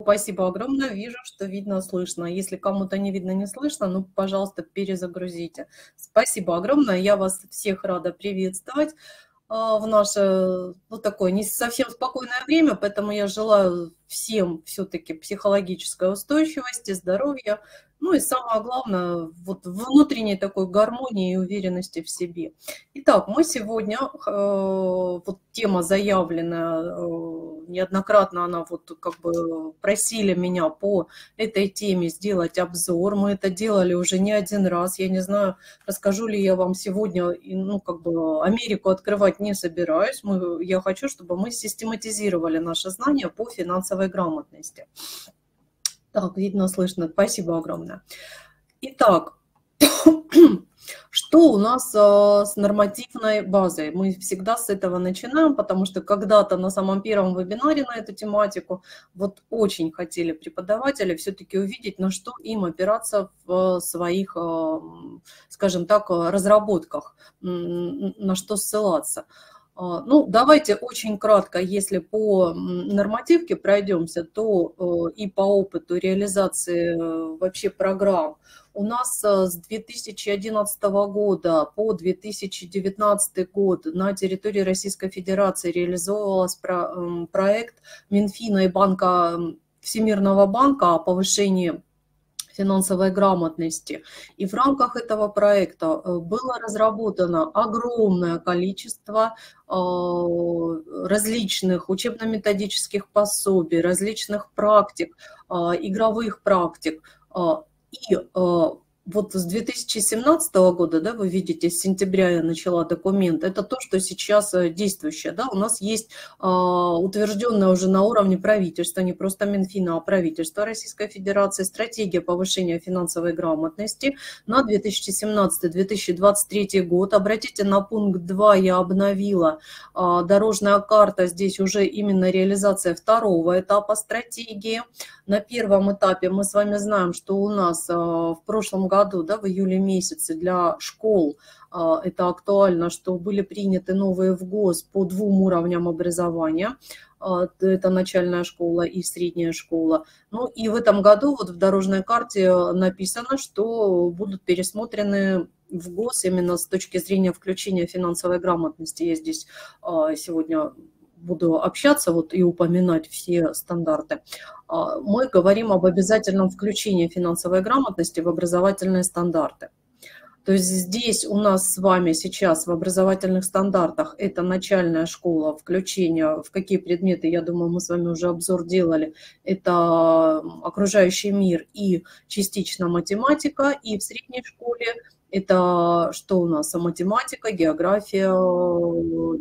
Спасибо огромное. Вижу, что видно, слышно. Если кому-то не видно, не слышно, ну, пожалуйста, перезагрузите. Спасибо огромное. Я вас всех рада приветствовать а, в наше, ну, такое не совсем спокойное время, поэтому я желаю всем все-таки психологической устойчивости, здоровья, ну и самое главное, вот внутренней такой гармонии и уверенности в себе. Итак, мы сегодня, э, вот тема заявленная, э, неоднократно она вот как бы просили меня по этой теме сделать обзор. Мы это делали уже не один раз. Я не знаю, расскажу ли я вам сегодня, ну как бы Америку открывать не собираюсь. Мы, я хочу, чтобы мы систематизировали наши знания по финансовой грамотности. Так, видно, слышно. Спасибо огромное. Итак, что у нас а, с нормативной базой? Мы всегда с этого начинаем, потому что когда-то на самом первом вебинаре на эту тематику вот очень хотели преподаватели все-таки увидеть, на что им опираться в своих, а, скажем так, разработках, на что ссылаться. А, ну, давайте очень кратко, если по нормативке пройдемся, то э, и по опыту реализации э, вообще программ. У нас э, с 2011 года по 2019 год на территории Российской Федерации реализовывался проект Минфина и Банка Всемирного банка о повышении финансовой грамотности. И в рамках этого проекта э, было разработано огромное количество э, различных учебно-методических пособий, различных практик, э, игровых практик. И вот с 2017 года, да, вы видите, с сентября я начала документ, это то, что сейчас э, действующее, да, у нас есть а, утвержденная уже на уровне правительства, не просто Минфина, а правительства Российской Федерации, стратегия повышения финансовой грамотности на 2017-2023 год. Обратите на пункт 2, я обновила а, дорожная карта, здесь уже именно реализация второго этапа стратегии. На первом этапе мы с вами знаем, что у нас а, в прошлом году да, в июле месяце для школ а, это актуально, что были приняты новые в ГОС по двум уровням образования. А, это начальная школа и средняя школа. Ну и в этом году вот в дорожной карте написано, что будут пересмотрены в ГОС именно с точки зрения включения финансовой грамотности. Я здесь сегодня буду общаться вот и упоминать все стандарты, а, мы говорим об обязательном включении финансовой грамотности в образовательные стандарты. То есть здесь у нас с вами сейчас в образовательных стандартах это начальная школа, включение в какие предметы, я думаю, мы с вами уже обзор делали, это окружающий мир и частично математика, и в средней школе это что у нас? Математика, география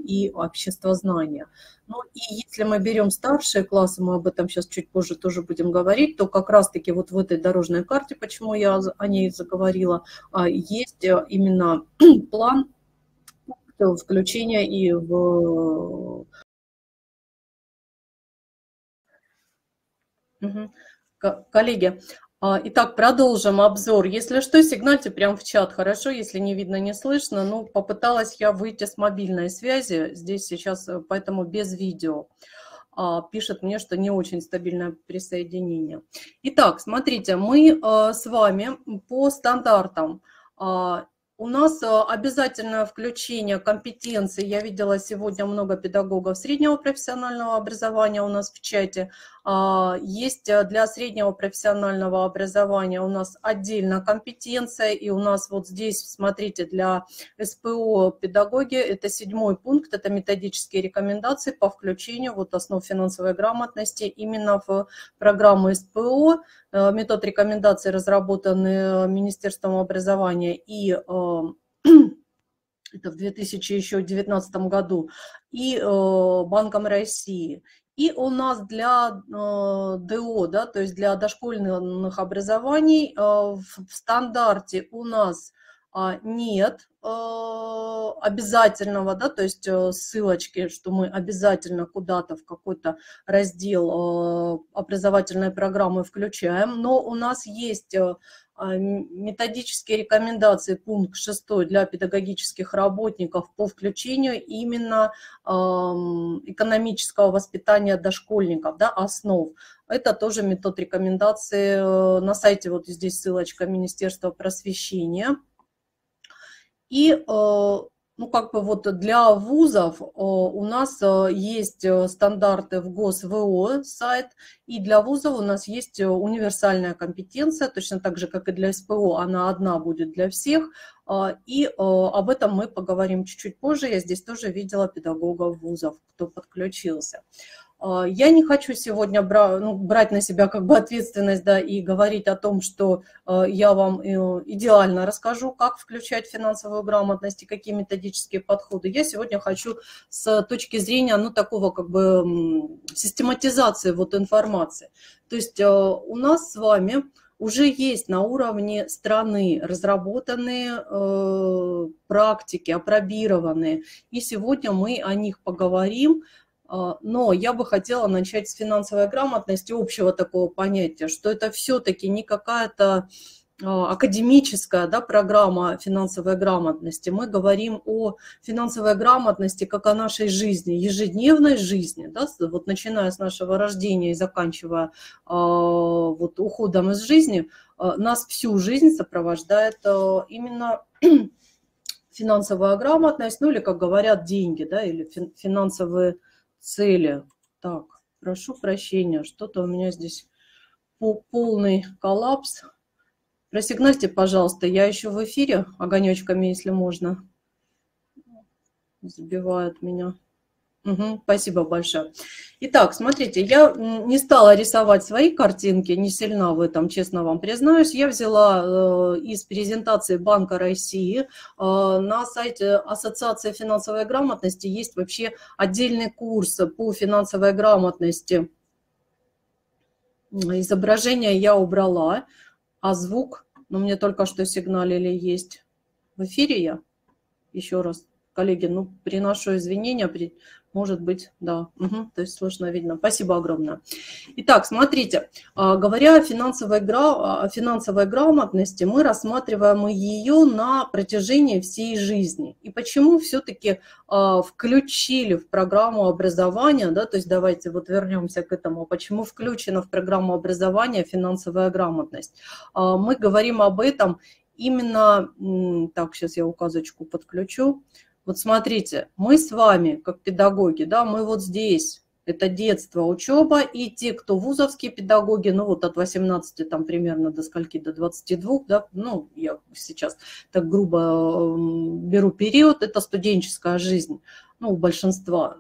и обществознание. Ну и если мы берем старшие классы, мы об этом сейчас чуть позже тоже будем говорить, то как раз-таки вот в этой дорожной карте, почему я о ней заговорила, а, есть э, именно план включения и в... Коллеги, а, итак, продолжим обзор. Если что, сигнальте прямо в чат, хорошо? Если не видно, не слышно. Ну, попыталась я выйти с мобильной связи. Здесь сейчас, э, поэтому без видео. А, пишет мне, что не очень стабильное присоединение. Итак, смотрите, мы э, с вами по стандартам а, у нас э, обязательное включение компетенций. Я видела сегодня много педагогов среднего профессионального образования у нас в чате. А, есть э, для среднего профессионального образования у нас отдельно компетенция, и у нас вот здесь, смотрите, для СПО педагоги, это седьмой пункт, это методические рекомендации по включению вот основ финансовой грамотности именно в программу СПО. Э, метод рекомендаций разработаны Министерством образования и э, это в 2019 году, и Банком России. И у нас для э, ДО, да, то есть для дошкольных образований э, в стандарте у нас а, нет э, обязательного, да, то есть ссылочки, что мы обязательно куда-то в какой-то раздел образовательной программы включаем, но у нас есть методические рекомендации, пункт 6 для педагогических работников по включению именно экономического воспитания дошкольников, да, основ. Это тоже метод рекомендации на сайте, вот здесь ссылочка Министерства просвещения. И ну, как бы вот для вузов у нас есть стандарты в ГосВО сайт, и для вузов у нас есть универсальная компетенция, точно так же, как и для СПО, она одна будет для всех, и об этом мы поговорим чуть-чуть позже. Я здесь тоже видела педагогов вузов, кто подключился. А, я не хочу сегодня брать, ну, брать на себя как бы ответственность да, и говорить о том, что а, я вам э, идеально расскажу, как включать финансовую грамотность и какие методические подходы. Я сегодня хочу с точки зрения ну, такого как бы систематизации вот информации. То есть а, у нас с вами уже есть на уровне страны разработанные э, практики, опробированные, и сегодня мы о них поговорим, но я бы хотела начать с финансовой грамотности, общего такого понятия, что это все-таки не какая-то а, академическая да, программа финансовой грамотности. Мы говорим о финансовой грамотности как о нашей жизни, ежедневной жизни, да, вот начиная с нашего рождения и заканчивая а, вот, уходом из жизни, нас всю жизнь сопровождает именно финансовая грамотность, ну или, как говорят, деньги, да, или финансовые цели. Так, прошу прощения, что-то у меня здесь полный коллапс. Просигнальте, пожалуйста, я еще в эфире огонечками, если можно. Забивают меня. Угу, спасибо большое. Итак, смотрите, я не стала рисовать свои картинки, не сильно в этом, честно вам признаюсь. Я взяла э, из презентации Банка России. Э, на сайте Ассоциации финансовой грамотности есть вообще отдельный курс по финансовой грамотности. Изображение я убрала, а звук, ну мне только что сигналили, есть. В эфире я? Еще раз коллеги, ну, приношу извинения, может быть, да, угу, то есть слышно, видно. Спасибо огромное. Итак, смотрите, а, говоря о финансовой, о финансовой грамотности, мы рассматриваем ее на протяжении всей жизни. И почему все-таки а, включили в программу образования, да, то есть давайте вот вернемся к этому, почему включена в программу образования финансовая грамотность. А, мы говорим об этом именно, так, сейчас я указочку подключу, вот смотрите, мы с вами, как педагоги, да, мы вот здесь, это детство, учеба, и те, кто вузовские педагоги, ну вот от 18 там примерно до скольки, до 22, да, ну я сейчас так грубо беру период, это студенческая жизнь, ну у большинства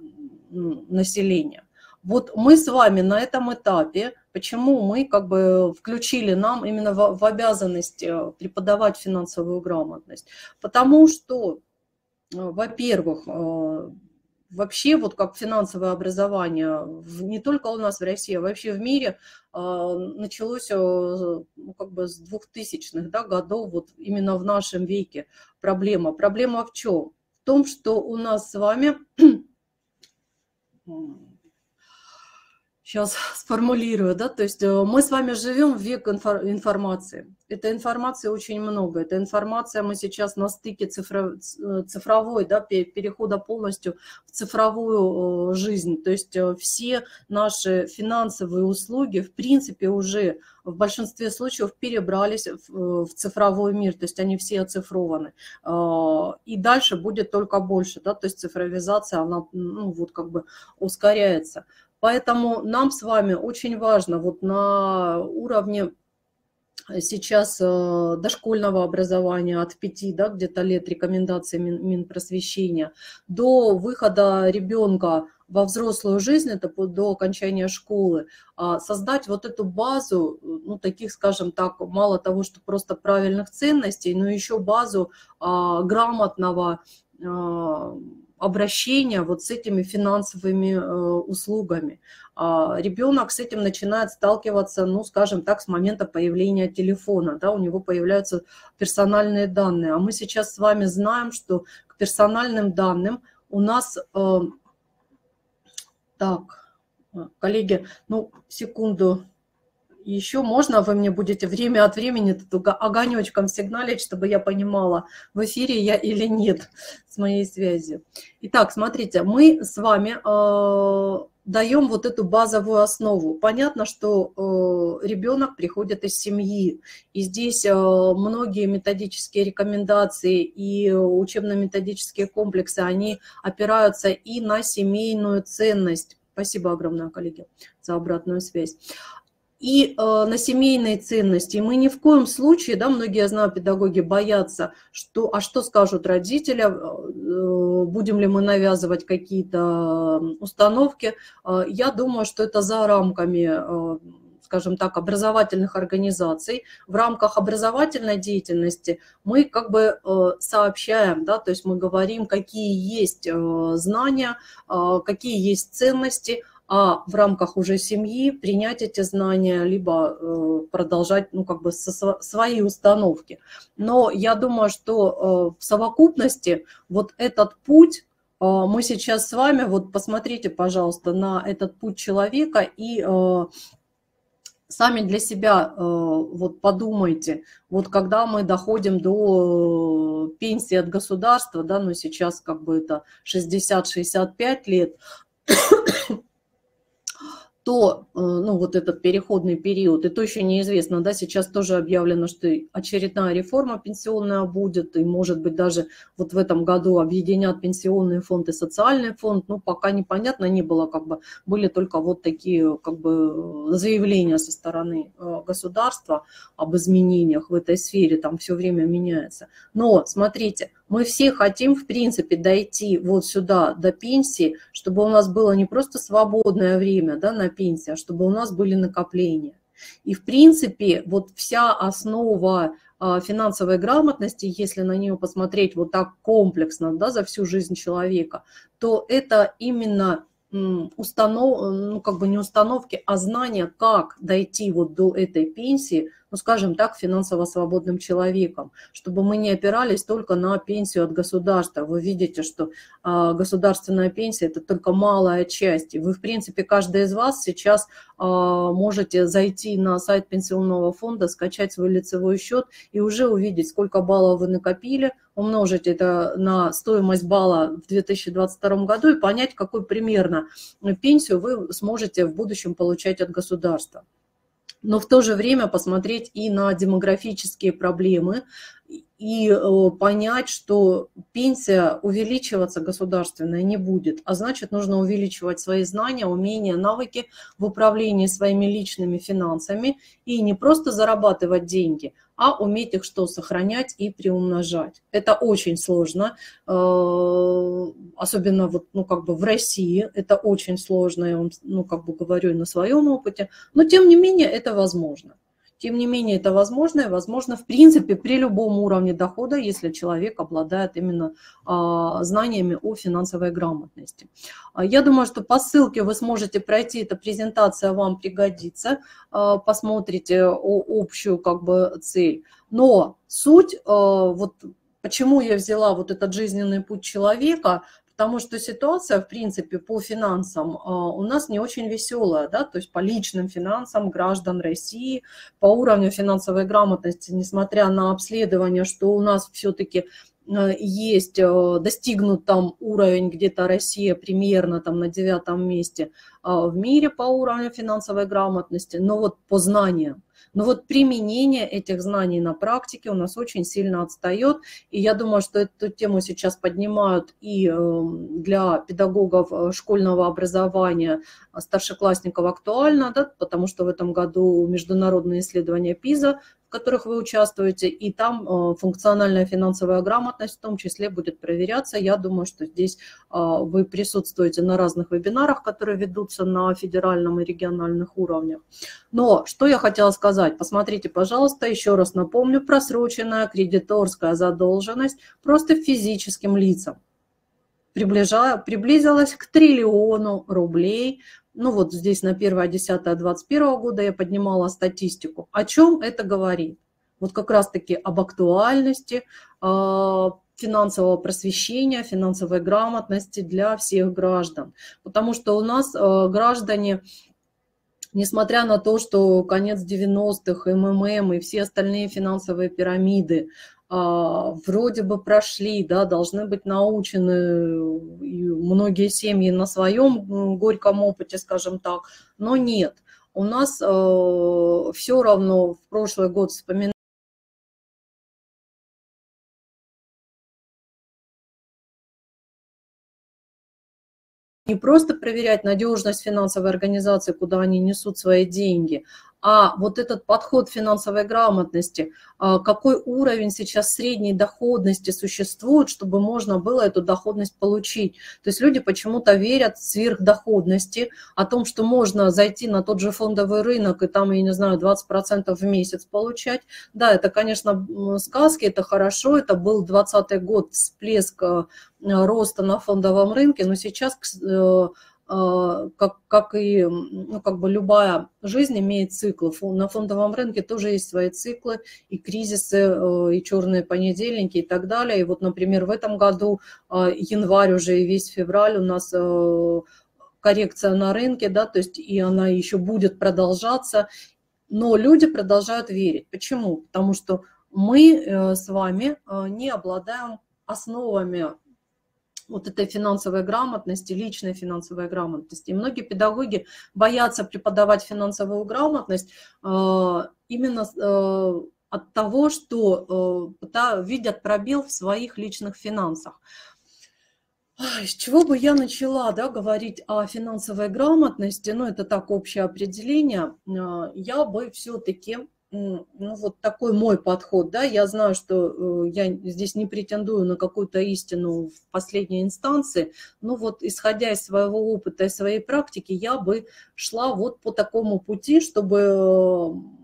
населения. Вот мы с вами на этом этапе, почему мы как бы включили нам именно в, обязанность э, преподавать финансовую грамотность? Потому что во-первых, э, вообще вот как финансовое образование не только у нас в России, а вообще в мире э, началось ну, как бы с 2000-х да, годов, вот именно в нашем веке проблема. Проблема в чем? В том, что у нас с вами сейчас сформулирую, да, то есть э, мы с вами живем в век информации. Этой информации очень много. Эта информация мы сейчас на стыке цифро, э, цифровой, да, перехода полностью в цифровую э, жизнь. То есть все наши финансовые услуги, в принципе, уже в большинстве случаев перебрались в цифровой мир, то есть они все оцифрованы. И дальше будет только больше, да, то есть цифровизация, она ну, вот как бы ускоряется. Поэтому нам с вами очень важно вот на уровне сейчас э, дошкольного образования от 5 да, где-то лет рекомендации Минпросвещения до выхода ребенка во взрослую жизнь, это до окончания школы, а создать вот эту базу, ну, таких, скажем так, мало того, что просто правильных ценностей, но еще базу а, грамотного а, обращения вот с этими финансовыми э, услугами. А ребенок с этим начинает сталкиваться, ну, скажем так, с момента появления телефона, да, у него появляются персональные данные. А мы сейчас с вами знаем, что к персональным данным у нас... Э, так, коллеги, ну, секунду, еще можно, вы мне будете время от времени тут огонечком сигналить, чтобы я понимала, в эфире я или нет с моей связью. Итак, смотрите, мы с вами э, даем вот эту базовую основу. Понятно, что э, ребенок приходит из семьи, и здесь э, многие методические рекомендации и учебно-методические комплексы, они опираются и на семейную ценность. Спасибо огромное, коллеги, за обратную связь и э, на семейные ценности. Мы ни в коем случае, да, многие, я знаю, педагоги боятся, что, а что скажут родители, э, будем ли мы навязывать какие-то установки. Э, я думаю, что это за рамками, э, скажем так, образовательных организаций. В рамках образовательной деятельности мы как бы э, сообщаем, да, то есть мы говорим, какие есть э, знания, э, какие есть ценности, а в рамках уже семьи принять эти знания, либо э, продолжать, ну, как бы со, свои установки. Но я думаю, что э, в совокупности вот этот путь э, мы сейчас с вами, вот посмотрите, пожалуйста, на этот путь человека и сами для себя вот подумайте, вот когда мы доходим до пенсии от государства, да, ну сейчас как бы это 60-65 лет, то, э, ну, вот этот переходный период, и то еще неизвестно, да, сейчас тоже объявлено, что очередная реформа пенсионная будет, и, может быть, даже вот в этом году объединят пенсионный фонд и социальный фонд, ну, пока непонятно не было, как бы, были только вот такие, как бы, заявления со стороны э, государства об изменениях в этой сфере, там все время меняется. Но, смотрите, мы все хотим, в принципе, дойти вот сюда, до пенсии, чтобы у нас было не просто свободное время да, на пенсии, а чтобы у нас были накопления. И, в принципе, вот вся основа а, финансовой грамотности, если на нее посмотреть вот так комплексно да, за всю жизнь человека, то это именно установ, ну, как бы не установки, а знания, как дойти вот до этой пенсии, ну, скажем так, финансово свободным человеком, чтобы мы не опирались только на пенсию от государства. Вы видите, что а, государственная пенсия – это только малая часть. И вы, в принципе, каждый из вас сейчас а, можете зайти на сайт пенсионного фонда, скачать свой лицевой счет и уже увидеть, сколько баллов вы накопили, умножить это на стоимость балла в 2022 году и понять, какую примерно пенсию вы сможете в будущем получать от государства но в то же время посмотреть и на демографические проблемы, и э, понять, что пенсия увеличиваться государственная не будет, а значит, нужно увеличивать свои знания, умения, навыки в управлении своими личными финансами и не просто зарабатывать деньги, а уметь их что, сохранять и приумножать. Это очень сложно, э, особенно вот, ну, как бы в России, это очень сложно, я вам, ну, как бы говорю на своем опыте, но тем не менее это возможно. Тем не менее, это возможно, и возможно, в принципе, при любом уровне дохода, если человек обладает именно а, знаниями о финансовой грамотности. А, я думаю, что по ссылке вы сможете пройти, эта презентация вам пригодится, а, посмотрите общую как бы цель. Но суть, вот почему я взяла вот этот жизненный путь человека, потому что ситуация, в принципе, по финансам а, у нас не очень веселая, да, то есть по личным финансам граждан России, по уровню финансовой грамотности, несмотря на обследование, что у нас все-таки а, есть, а, достигнут там уровень где-то Россия примерно там на девятом месте в мире по уровню финансовой грамотности, но вот по знаниям но вот применение этих знаний на практике у нас очень сильно отстает. И я думаю, что эту тему сейчас поднимают и эм, для педагогов э, школьного образования, старшеклассников актуально, да, потому что в этом году международные исследования ПИЗа в которых вы участвуете, и там э, функциональная финансовая грамотность в том числе будет проверяться. Я думаю, что здесь э, вы присутствуете на разных вебинарах, которые ведутся на федеральном и региональных уровнях. Но что я хотела сказать, посмотрите, пожалуйста, еще раз напомню, просроченная кредиторская задолженность просто физическим лицам приближая, приблизилась к триллиону рублей ну вот здесь на 1.10.21 года я поднимала статистику. О чем это говорит? Вот как раз-таки об актуальности а, финансового просвещения, финансовой грамотности для всех граждан. Потому что у нас а, граждане, несмотря на то, что конец 90-х, МММ и все остальные финансовые пирамиды, вроде бы прошли, да, должны быть научены многие семьи на своем горьком опыте, скажем так, но нет. У нас э, все равно в прошлый год вспоминали не просто проверять надежность финансовой организации, куда они несут свои деньги, а вот этот подход финансовой грамотности, а, какой уровень сейчас средней доходности существует, чтобы можно было эту доходность получить. То есть люди почему-то верят в сверхдоходности, о том, что можно зайти на тот же фондовый рынок и там, я не знаю, 20% в месяц получать. Да, это, конечно, сказки, это хорошо, это был 20 год всплеск э, роста на фондовом рынке, но сейчас как, как и ну, как бы любая жизнь имеет циклы. На фондовом рынке тоже есть свои циклы, и кризисы, э, и черные понедельники и так далее. И вот, например, в этом году а, январь уже и весь февраль у нас э, коррекция на рынке, да, то есть и она еще будет продолжаться, но люди продолжают верить. Почему? Потому что мы э, с вами не обладаем основами вот этой финансовой грамотности, личной финансовой грамотности. И многие педагоги боятся преподавать финансовую грамотность э, именно э, от того, что э, видят пробел в своих личных финансах. С чего бы я начала да, говорить о финансовой грамотности, ну это так общее определение, я бы все-таки ну, вот такой мой подход, да, я знаю, что э, я здесь не претендую на какую-то истину в последней инстанции, но вот исходя из своего опыта и своей практики, я бы шла вот по такому пути, чтобы э,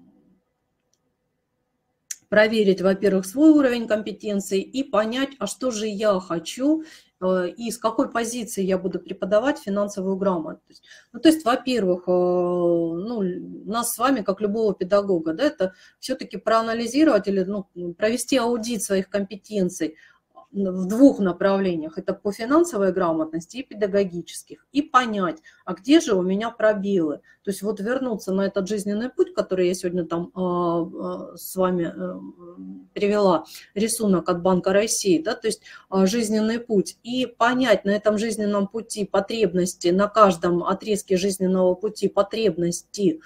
проверить, во-первых, свой уровень компетенции и понять, а что же я хочу и с какой позиции я буду преподавать финансовую грамотность. Ну, то есть, во-первых, э, ну, нас с вами, как любого педагога, да, это все-таки проанализировать или ну, провести аудит своих компетенций, в двух направлениях. Это по финансовой грамотности и педагогических. И понять, а где же у меня пробелы. То есть вот вернуться на этот жизненный путь, который я сегодня там э, с вами э, привела, рисунок от Банка России, да, то есть э, жизненный путь. И понять на этом жизненном пути потребности, на каждом отрезке жизненного пути потребности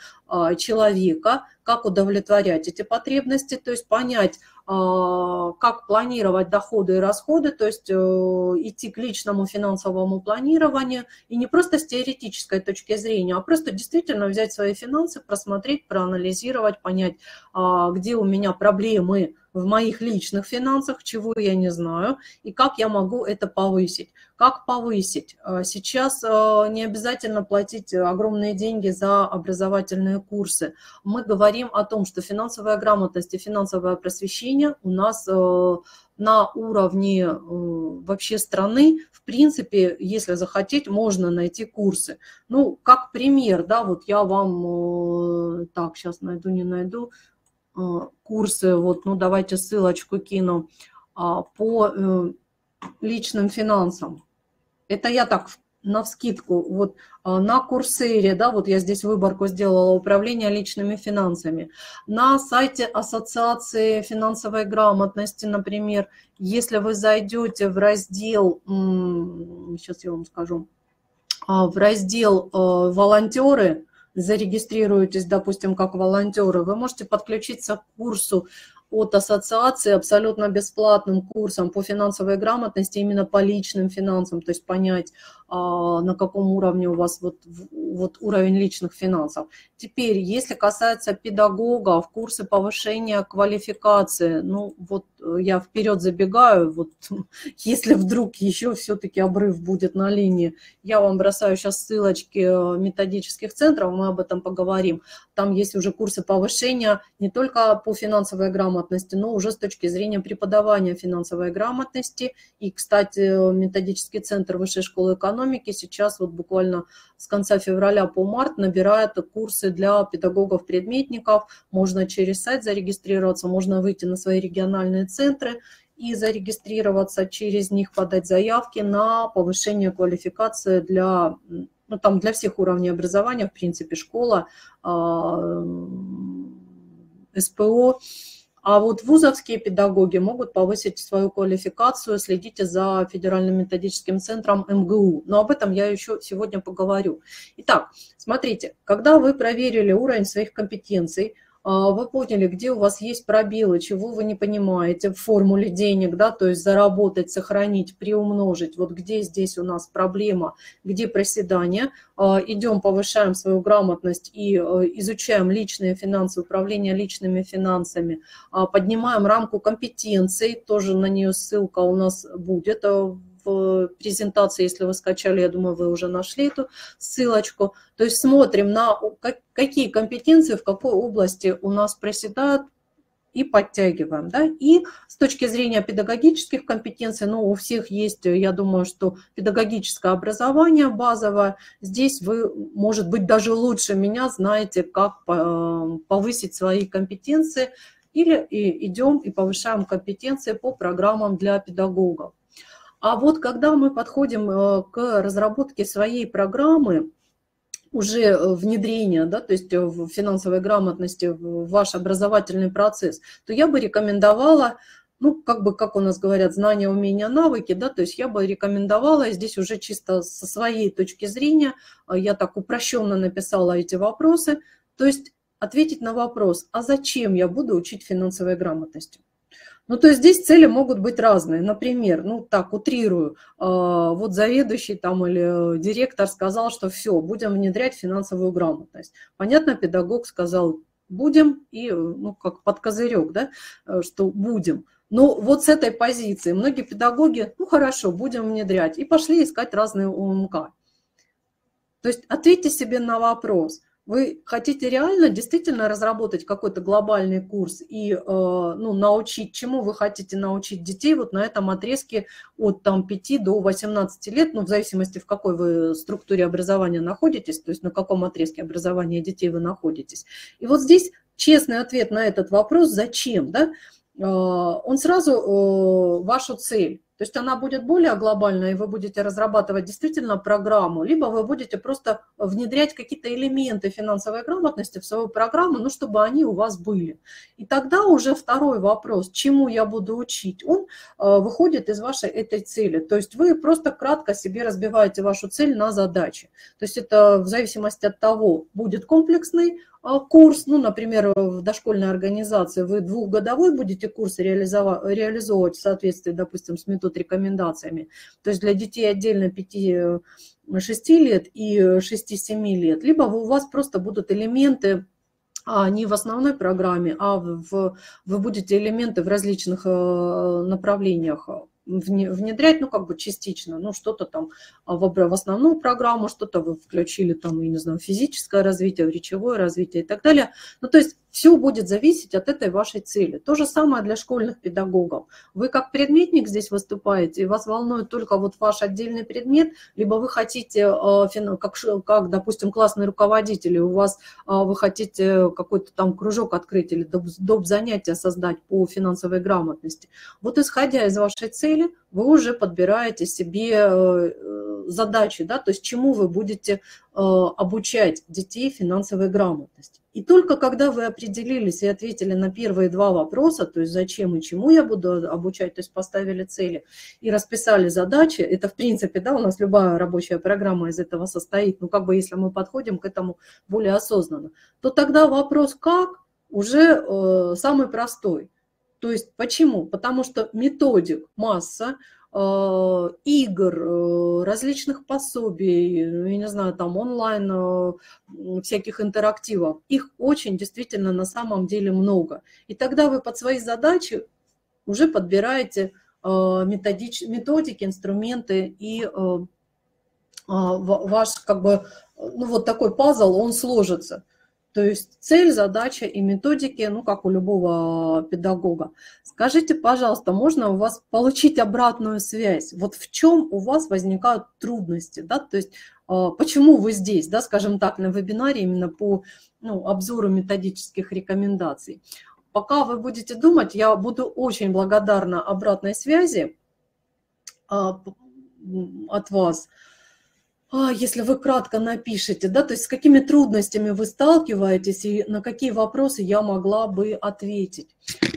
человека, как удовлетворять эти потребности, то есть понять, как планировать доходы и расходы, то есть э, идти к личному финансовому планированию, и не просто с теоретической точки зрения, а просто действительно взять свои финансы, просмотреть, проанализировать, понять, а, где у меня проблемы, в моих личных финансах, чего я не знаю, и как я могу это повысить. Как повысить? Э, сейчас э, не обязательно платить огромные деньги за образовательные курсы. Мы говорим о том, что финансовая грамотность и финансовое просвещение у нас э, на уровне вообще страны, в принципе, если захотеть, можно найти курсы. Ну, как пример, да, вот я вам, так, сейчас найду, не найду, курсы, вот, ну давайте ссылочку кину, а, по э, личным финансам. Это я так на вскидку, вот а, на Курсере, да, вот я здесь выборку сделала, управление личными финансами. На сайте Ассоциации финансовой грамотности, например, если вы зайдете в раздел, сейчас я вам скажу, а, в раздел э, «Волонтеры», зарегистрируетесь, допустим, как волонтеры, вы можете подключиться к курсу от ассоциации абсолютно бесплатным курсом по финансовой грамотности, именно по личным финансам, то есть понять, на каком уровне у вас вот, вот уровень личных финансов. Теперь, если касается педагогов, курсы повышения квалификации, ну вот э, я вперед забегаю, вот если вдруг еще все-таки обрыв будет на линии, я вам бросаю сейчас ссылочки э, методических центров, мы об этом поговорим. Там есть уже курсы повышения не только по финансовой грамотности, но уже с точки зрения преподавания финансовой грамотности. И, кстати, методический центр Высшей школы экономики экономики сейчас вот буквально с конца февраля по март набирает курсы для педагогов-предметников. Можно через сайт зарегистрироваться, можно выйти на свои региональные центры и зарегистрироваться, через них подать заявки на повышение квалификации для, ну, там для всех уровней образования, в принципе, школа, а, СПО, А вот вузовские педагоги могут повысить свою квалификацию, следите за Федеральным методическим центром МГУ. Но об этом я еще сегодня поговорю. Итак, смотрите, когда вы проверили уровень своих компетенций, вы поняли, где у вас есть пробелы, чего вы не понимаете в формуле денег, да, то есть заработать, сохранить, приумножить, вот где здесь у нас проблема, где проседание, а, идем, повышаем свою грамотность и э, изучаем личные финансы, управление личными финансами, а, поднимаем рамку компетенций, тоже на нее ссылка у нас будет э, в презентации, если вы скачали, я думаю, вы уже нашли эту ссылочку. То есть смотрим на какие компетенции, в какой области у нас проседают, и подтягиваем. Да? И с точки зрения педагогических компетенций, ну, у всех есть, я думаю, что педагогическое образование базовое. Здесь вы, может быть, даже лучше меня знаете, как повысить свои компетенции. Или идем и повышаем компетенции по программам для педагогов. А вот когда мы подходим э, к разработке своей программы, уже э, внедрения, да, то есть э, в финансовой грамотности в ваш образовательный процесс, то я бы рекомендовала, ну, как бы, как у нас говорят, знания, умения, навыки, да, то есть я бы рекомендовала, здесь уже чисто со своей точки зрения, я так упрощенно написала эти вопросы, то есть ответить на вопрос, а зачем я буду учить финансовой грамотности? Ну, то есть здесь цели могут быть разные. Например, ну так, утрирую, а, вот заведующий там или директор сказал, что все, будем внедрять финансовую грамотность. Понятно, педагог сказал, будем, и, ну, как под козырек, да, что будем. Но вот с этой позиции многие педагоги, ну, хорошо, будем внедрять, и пошли искать разные УМК. То есть ответьте себе на вопрос – вы хотите реально действительно разработать какой-то глобальный курс и э, ну, научить, чему вы хотите научить детей вот на этом отрезке от там, 5 до 18 лет, ну, в зависимости, в какой вы структуре образования находитесь, то есть на каком отрезке образования детей вы находитесь. И вот здесь честный ответ на этот вопрос, зачем, да, э, он сразу э, вашу цель то есть она будет более глобальная, и вы будете разрабатывать действительно программу, либо вы будете просто внедрять какие-то элементы финансовой грамотности в свою программу, ну, чтобы они у вас были. И тогда уже второй вопрос, чему я буду учить, он э, выходит из вашей этой цели. То есть вы просто кратко себе разбиваете вашу цель на задачи. То есть это в зависимости от того, будет комплексный курс, ну, например, в дошкольной организации вы двухгодовой будете курс реализовывать в соответствии, допустим, с метод рекомендациями, то есть для детей отдельно 5-6 лет и 6-7 лет, либо у вас просто будут элементы а не в основной программе, а в, вы будете элементы в различных э, направлениях внедрять, ну, как бы частично, ну, что-то там а, в, в основную программу, что-то вы включили там, я не знаю, физическое развитие, речевое развитие и так далее. Ну, то есть все будет зависеть от этой вашей цели. То же самое для школьных педагогов. Вы как предметник здесь выступаете, и вас волнует только вот ваш отдельный предмет, либо вы хотите, э, как, как допустим, классный руководитель, и у вас э, вы хотите какой-то там кружок открыть или доп. занятия создать по финансовой грамотности. Вот исходя из вашей цели, вы уже подбираете себе э, задачи, да, то есть чему вы будете обучать детей финансовой грамотности. И только когда вы определились и ответили на первые два вопроса, то есть зачем и чему я буду обучать, то есть поставили цели и расписали задачи, это в принципе, да, у нас любая рабочая программа из этого состоит, ну как бы если мы подходим к этому более осознанно, то тогда вопрос «как?» уже э, самый простой. То есть почему? Потому что методик масса, Э, игр, э, различных пособий, ну, я не знаю, там онлайн э, всяких интерактивов. Их очень действительно на самом деле много. И тогда вы под свои задачи уже подбираете методич, методики, инструменты и ваш как бы, ну вот такой пазл, он сложится. То есть цель, задача и методики, ну, как у любого педагога. Скажите, пожалуйста, можно у вас получить обратную связь? Вот в чем у вас возникают трудности, да, то есть а, почему вы здесь, да, скажем так, на вебинаре именно по ну, обзору методических рекомендаций. Пока вы будете думать, я буду очень благодарна обратной связи а, от вас – если вы кратко напишите, да, то есть с какими трудностями вы сталкиваетесь и на какие вопросы я могла бы ответить.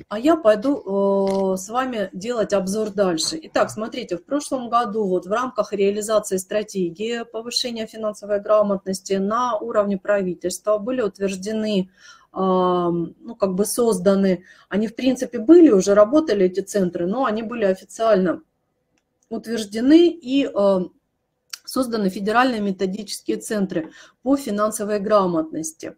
А я пойду э, с вами делать обзор дальше. Итак, смотрите, в прошлом году вот в рамках реализации стратегии повышения финансовой грамотности на уровне правительства были утверждены, э, ну как бы созданы, они в принципе были, уже работали эти центры, но они были официально утверждены и э, созданы федеральные методические центры по финансовой грамотности.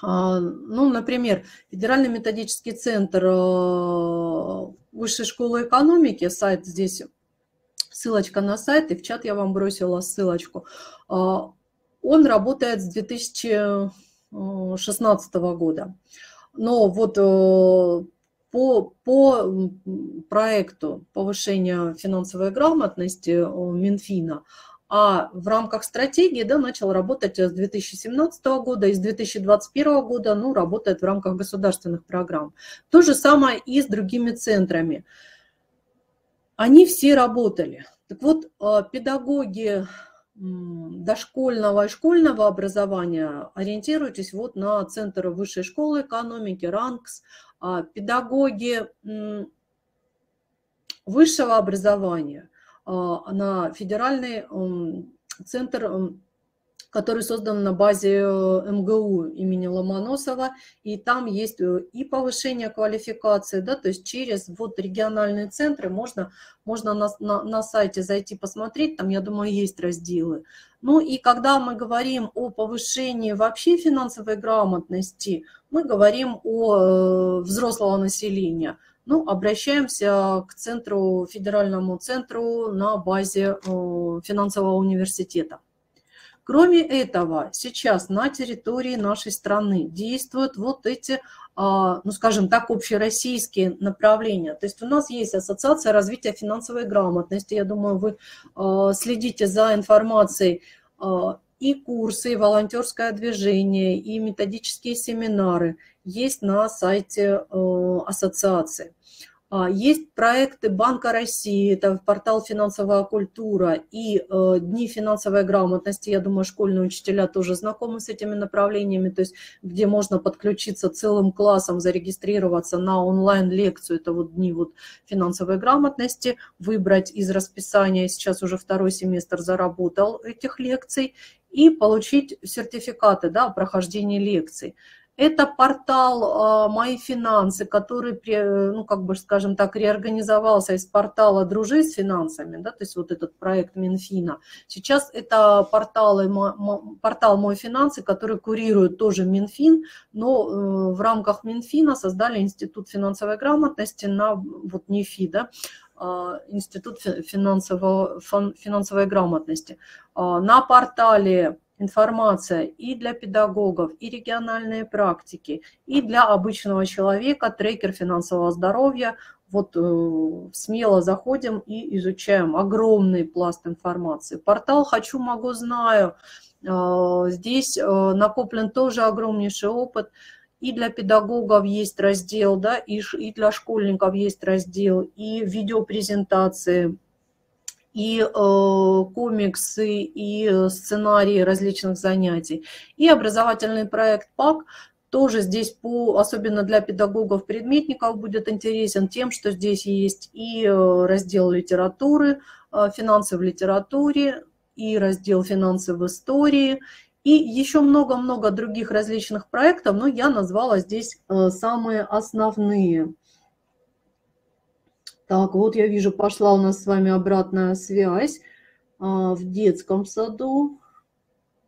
А, ну, например, Федеральный методический центр э, Высшей школы экономики, сайт здесь, ссылочка на сайт, и в чат я вам бросила ссылочку. А, он работает с 2016 года. Но вот э, по, по проекту повышения финансовой грамотности э, Минфина а в рамках стратегии да, начал работать с 2017 года, и с 2021 года ну, работает в рамках государственных программ. То же самое и с другими центрами. Они все работали. Так вот, а, педагоги дошкольного и школьного образования, ориентируйтесь вот на Центр высшей школы экономики, РАНКС, а, педагоги высшего образования – на федеральный центр, который создан на базе э, МГУ имени Ломоносова, и там есть э, и повышение квалификации, да, то есть через вот региональные центры можно, можно на, на, на сайте зайти посмотреть, там, я думаю, есть разделы. Ну и когда мы говорим о повышении вообще финансовой грамотности, мы говорим о э, взрослого населения – ну, обращаемся к центру, федеральному центру на базе э, финансового университета. Кроме этого, сейчас на территории нашей страны действуют вот эти, а, ну, скажем так, общероссийские направления. То есть у нас есть Ассоциация развития финансовой грамотности. Я думаю, вы э, следите за информацией э, и курсы, и волонтерское движение, и методические семинары есть на сайте э, ассоциации. А, есть проекты Банка России, это портал «Финансовая культура» и э, Дни финансовой грамотности. Я думаю, школьные учителя тоже знакомы с этими направлениями, то есть где можно подключиться целым классом, зарегистрироваться на онлайн-лекцию. Это вот Дни вот финансовой грамотности, выбрать из расписания, сейчас уже второй семестр заработал этих лекций, и получить сертификаты да, о прохождении лекций. Это портал а, «Мои финансы», который, ну, как бы, скажем так, реорганизовался из портала «Дружи с финансами», да, то есть вот этот проект Минфина. Сейчас это порталы, портал «Мой финансы», который курирует тоже Минфин, но э, в рамках Минфина создали Институт финансовой грамотности на вот НИФИ, да, Институт финансового, финансовой грамотности. А, на портале информация и для педагогов, и региональные практики, и для обычного человека, трекер финансового здоровья. Вот э, смело заходим и изучаем огромный пласт информации. Портал «Хочу, могу, знаю». Э, здесь э, накоплен тоже огромнейший опыт. И для педагогов есть раздел, да, и, и для школьников есть раздел, и видеопрезентации, и э, комиксы, и э, сценарии различных занятий. И образовательный проект ПАК тоже здесь, по, особенно для педагогов-предметников, будет интересен тем, что здесь есть и э, раздел литературы, финансы в литературе, и раздел финансы в истории, и еще много-много других различных проектов, но я назвала здесь самые основные. Так, вот я вижу, пошла у нас с вами обратная связь а, в детском саду.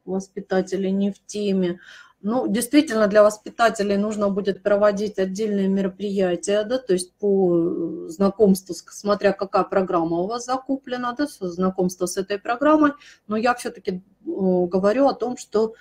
Воспитатели не в теме. Ну, действительно, для воспитателей нужно будет проводить отдельные мероприятия, да, то есть по знакомству, смотря какая программа у вас закуплена, да, знакомство с этой программой. Но я все-таки говорю о том, что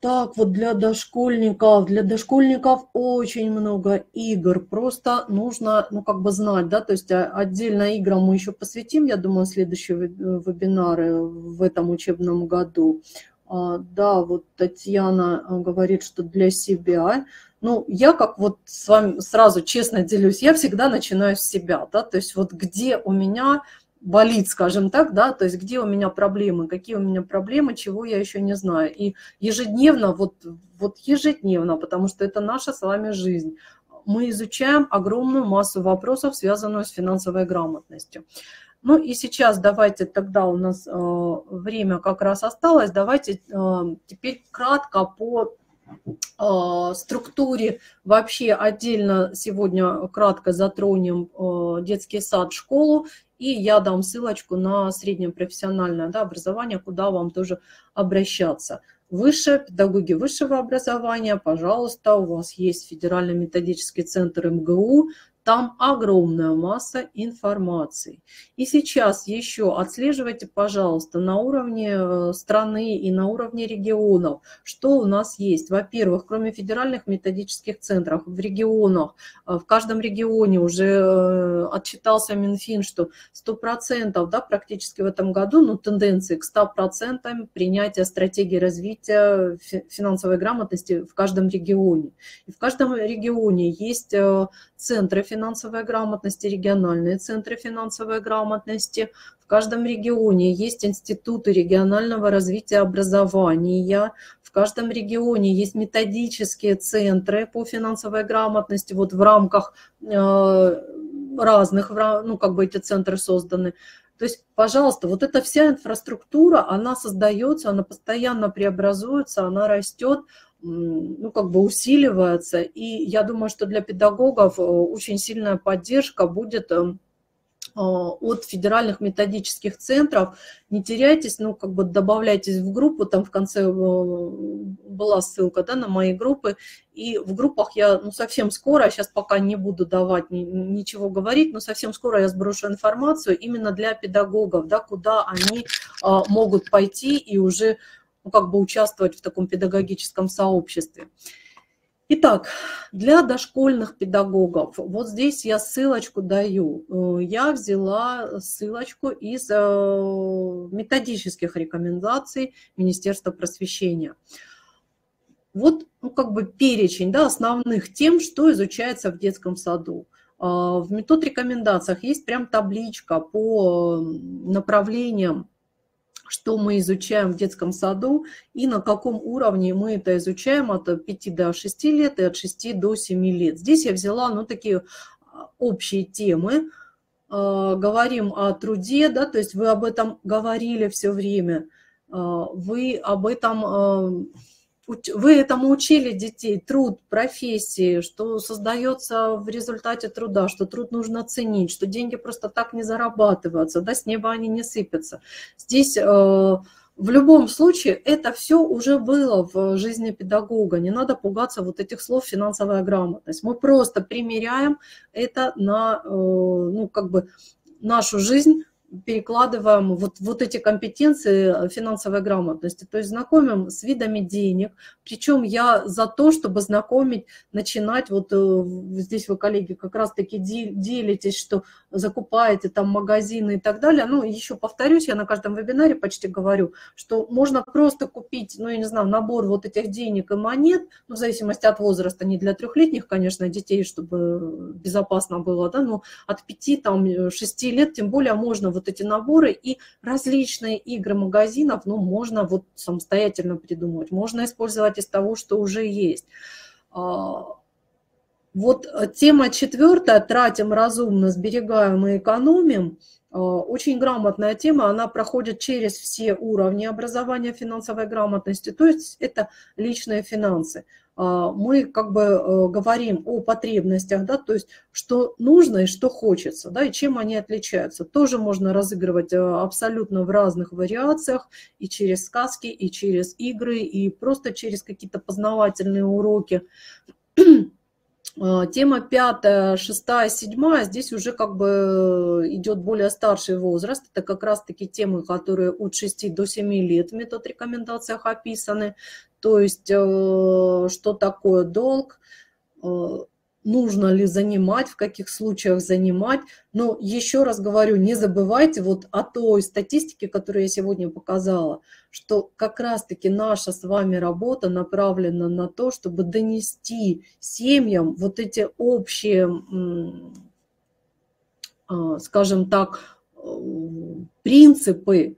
так, вот для дошкольников, для дошкольников очень много игр, просто нужно, ну, как бы знать, да, то есть а, отдельно играм мы еще посвятим, я думаю, следующие вебинары в этом учебном году. А, да, вот Татьяна а, говорит, что для себя. Ну, я как вот с вами сразу честно делюсь, я всегда начинаю с себя, да, то есть вот где у меня болит, скажем так, да, то есть где у меня проблемы, какие у меня проблемы, чего я еще не знаю. И ежедневно, вот, вот ежедневно, потому что это наша с вами жизнь, мы изучаем огромную массу вопросов, связанную с финансовой грамотностью. Ну и сейчас давайте тогда у нас э, время как раз осталось, давайте э, теперь кратко по э, структуре. Вообще отдельно сегодня кратко затронем э, детский сад, школу, и я дам ссылочку на среднее профессиональное да, образование, куда вам тоже обращаться. Высшее, педагоги высшего образования, пожалуйста, у вас есть федеральный методический центр МГУ, там огромная масса информации. И сейчас еще отслеживайте, пожалуйста, на уровне э, страны и на уровне регионов, что у нас есть. Во-первых, кроме федеральных методических центров, в регионах, э, в каждом регионе уже э, отчитался Минфин, что 100% да, практически в этом году, ну, тенденции к 100% принятия стратегии развития финансовой грамотности в каждом регионе. И в каждом регионе есть центры финансовой грамотности, региональные центры финансовой грамотности. В каждом регионе есть институты регионального развития образования. В каждом регионе есть методические центры по финансовой грамотности. Вот в рамках э, разных, ну как бы эти центры созданы. То есть, пожалуйста, вот эта вся инфраструктура, она создается, она постоянно преобразуется, она растет, ну, как бы усиливается. И я думаю, что для педагогов э, очень сильная поддержка будет эм, от федеральных методических центров. Не теряйтесь, ну, как бы добавляйтесь в группу, там в конце э, была ссылка, да, на мои группы, и в группах я, ну, совсем скоро, сейчас пока не буду давать ничего говорить, но совсем скоро я сброшу информацию именно для педагогов, да, куда они могут пойти и уже ну, как бы участвовать в таком педагогическом сообществе. Итак, для дошкольных педагогов, вот здесь я ссылочку даю. Э, я взяла ссылочку из э, методических рекомендаций Министерства просвещения. Вот ну, как бы перечень да, основных тем, что изучается в детском саду. Э, в метод рекомендациях есть прям табличка по направлениям что мы изучаем в детском саду и на каком уровне мы это изучаем от 5 до 6 лет и от 6 до 7 лет. Здесь я взяла ну, такие а, общие темы. А, говорим о труде, да, то есть вы об этом говорили все время, а, вы об этом вы этому учили детей, труд, профессии, что создается в результате труда, что труд нужно ценить, что деньги просто так не зарабатываются, да, с неба они не сыпятся. Здесь э, в любом случае это все уже было в жизни педагога. Не надо пугаться вот этих слов финансовая грамотность. Мы просто примеряем это на э, ну, как бы нашу жизнь перекладываем вот, вот эти компетенции финансовой грамотности, то есть знакомим с видами денег. Причем я за то, чтобы знакомить, начинать, вот э, здесь вы, коллеги, как раз-таки делитесь, что закупаете там магазины и так далее. Ну, еще повторюсь, я на каждом вебинаре почти говорю, что можно просто купить, ну, я не знаю, набор вот этих денег и монет, ну, в зависимости от возраста, не для трехлетних, конечно, детей, чтобы безопасно было, да, но от пяти, там, шести лет, тем более можно вот эти наборы и различные игры магазинов, ну, можно вот самостоятельно придумать, можно использовать из того, что уже есть. А, вот тема четвертая, тратим разумно, сберегаем и экономим, а, очень грамотная тема, она проходит через все уровни образования финансовой грамотности, то есть это личные финансы. А, мы как бы э, говорим о потребностях, да, то есть что нужно и что хочется, да, и чем они отличаются. Тоже можно разыгрывать э, абсолютно в разных вариациях, и через сказки, и через игры, и просто через какие-то познавательные уроки. А, тема пятая, шестая, седьмая, здесь уже как бы идет более старший возраст. Это как раз-таки темы, которые от 6 до 7 лет в метод рекомендациях описаны. То есть, э, что такое долг, э, нужно ли занимать, в каких случаях занимать. Но еще раз говорю, не забывайте вот о той статистике, которую я сегодня показала, что как раз-таки наша с вами работа направлена на то, чтобы донести семьям вот эти общие, а, скажем так, принципы,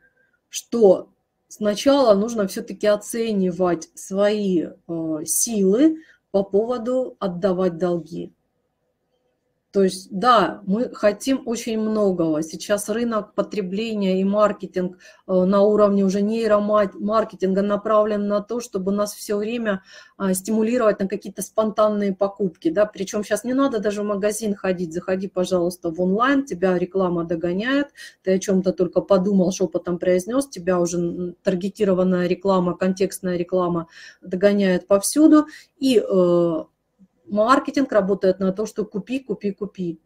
что сначала нужно все-таки оценивать свои э, силы по поводу отдавать долги. То есть, да, мы хотим очень многого. Сейчас рынок потребления и маркетинг э, на уровне уже нейромаркетинга направлен на то, чтобы нас все время а, стимулировать на какие-то спонтанные покупки. Да? Причем сейчас не надо даже в магазин ходить. Заходи, пожалуйста, в онлайн, тебя реклама догоняет, ты о чем-то только подумал, шепотом произнес, тебя уже таргетированная реклама, контекстная реклама догоняет повсюду. И э, маркетинг работает на то, что купи, купи, купи.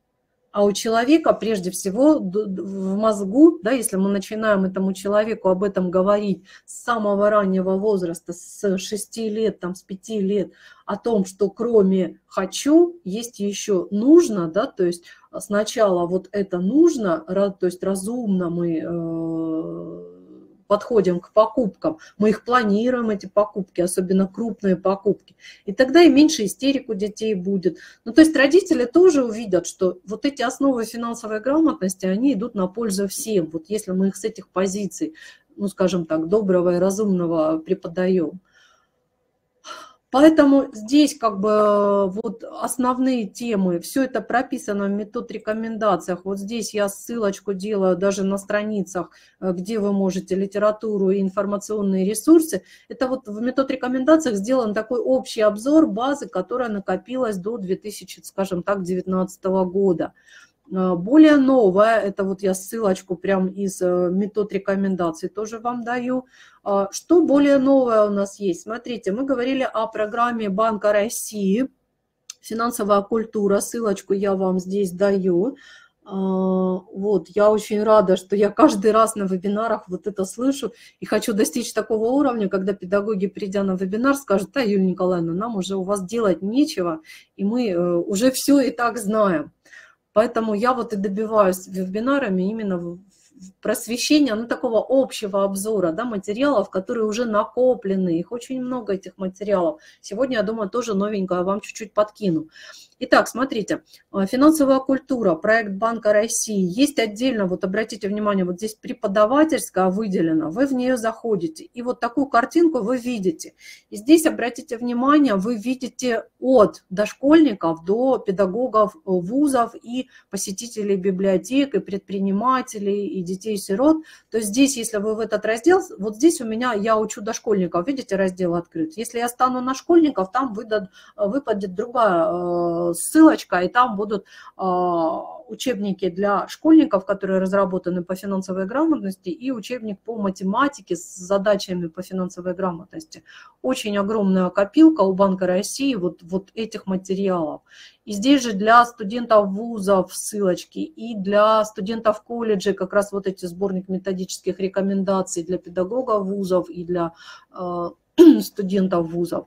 А у человека прежде всего в мозгу, да, если мы начинаем этому человеку об этом говорить с самого раннего возраста, с 6 лет, там, с 5 лет, о том, что кроме «хочу» есть еще «нужно», да, то есть сначала вот это нужно, то есть разумно мы э, подходим к покупкам, мы их планируем, эти покупки, особенно крупные покупки, и тогда и меньше истерик у детей будет. Ну, то есть родители тоже увидят, что вот эти основы финансовой грамотности, они идут на пользу всем, вот если мы их с этих позиций, ну, скажем так, доброго и разумного преподаем. Поэтому здесь как бы вот основные темы, все это прописано в метод рекомендациях. Вот здесь я ссылочку делаю даже на страницах, э, где вы можете литературу и информационные ресурсы. Это вот в метод рекомендациях сделан такой общий обзор базы, которая накопилась до 2000, скажем так, 2019 года. Э, более новое, это вот я ссылочку прям из э, метод рекомендаций тоже вам даю. Э, что более новое у нас есть? Смотрите, мы говорили о программе Банка России «Финансовая культура». Ссылочку я вам здесь даю. Вот, я очень рада, что я каждый раз на вебинарах вот это слышу и хочу достичь такого уровня, когда педагоги, придя на вебинар, скажут, да, Юлия Николаевна, нам уже у вас делать нечего, и мы уже все и так знаем. Поэтому я вот и добиваюсь вебинарами именно просвещения, ну, такого общего обзора, да, материалов, которые уже накоплены, их очень много, этих материалов. Сегодня, я думаю, тоже новенькое вам чуть-чуть подкину. Итак, смотрите, э, финансовая культура, проект Банка России. Есть отдельно, вот обратите внимание, вот здесь преподавательская выделена, вы в нее заходите, и вот такую картинку вы видите. И здесь, обратите внимание, вы видите от дошкольников до педагогов вузов и посетителей библиотек, и предпринимателей, и детей-сирот. То есть здесь, если вы в этот раздел, вот здесь у меня я учу дошкольников, видите, раздел открыт. Если я стану на школьников, там выдад, выпадет другая э, ссылочка, и там будут а, учебники для школьников, которые разработаны по финансовой грамотности, и учебник по математике с задачами по финансовой грамотности. Очень огромная копилка у Банка России вот, вот этих материалов. И здесь же для студентов вузов ссылочки, и для студентов колледжей как раз вот эти сборник методических рекомендаций для педагогов вузов и для э, студентов вузов.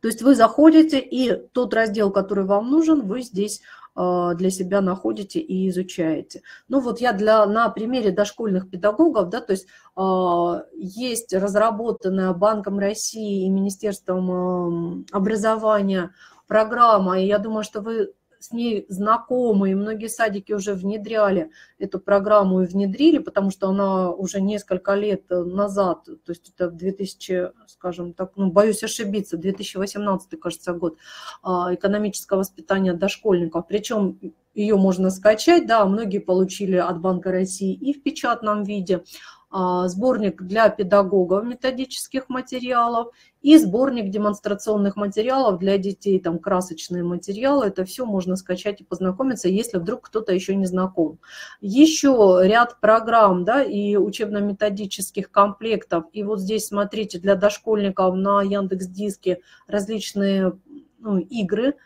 То есть вы заходите, и тот раздел, который вам нужен, вы здесь а, для себя находите и изучаете. Ну вот я для, на примере дошкольных педагогов, да, то есть э, есть разработанная Банком России и Министерством образования программа, и я думаю, что вы с ней знакомы, и многие садики уже внедряли эту программу и внедрили, потому что она уже несколько лет назад, то есть это в 2000, скажем так, ну, боюсь ошибиться, 2018, кажется, год, а, экономического воспитания дошкольников. Причем ее можно скачать, да, многие получили от Банка России и в печатном виде. А, сборник для педагогов методических материалов и сборник демонстрационных материалов для детей, там красочные материалы. Это все можно скачать и познакомиться, если вдруг кто-то еще не знаком. Еще ряд программ да, и учебно-методических комплектов. И вот здесь, смотрите, для дошкольников на Яндекс.Диске различные ну, игры –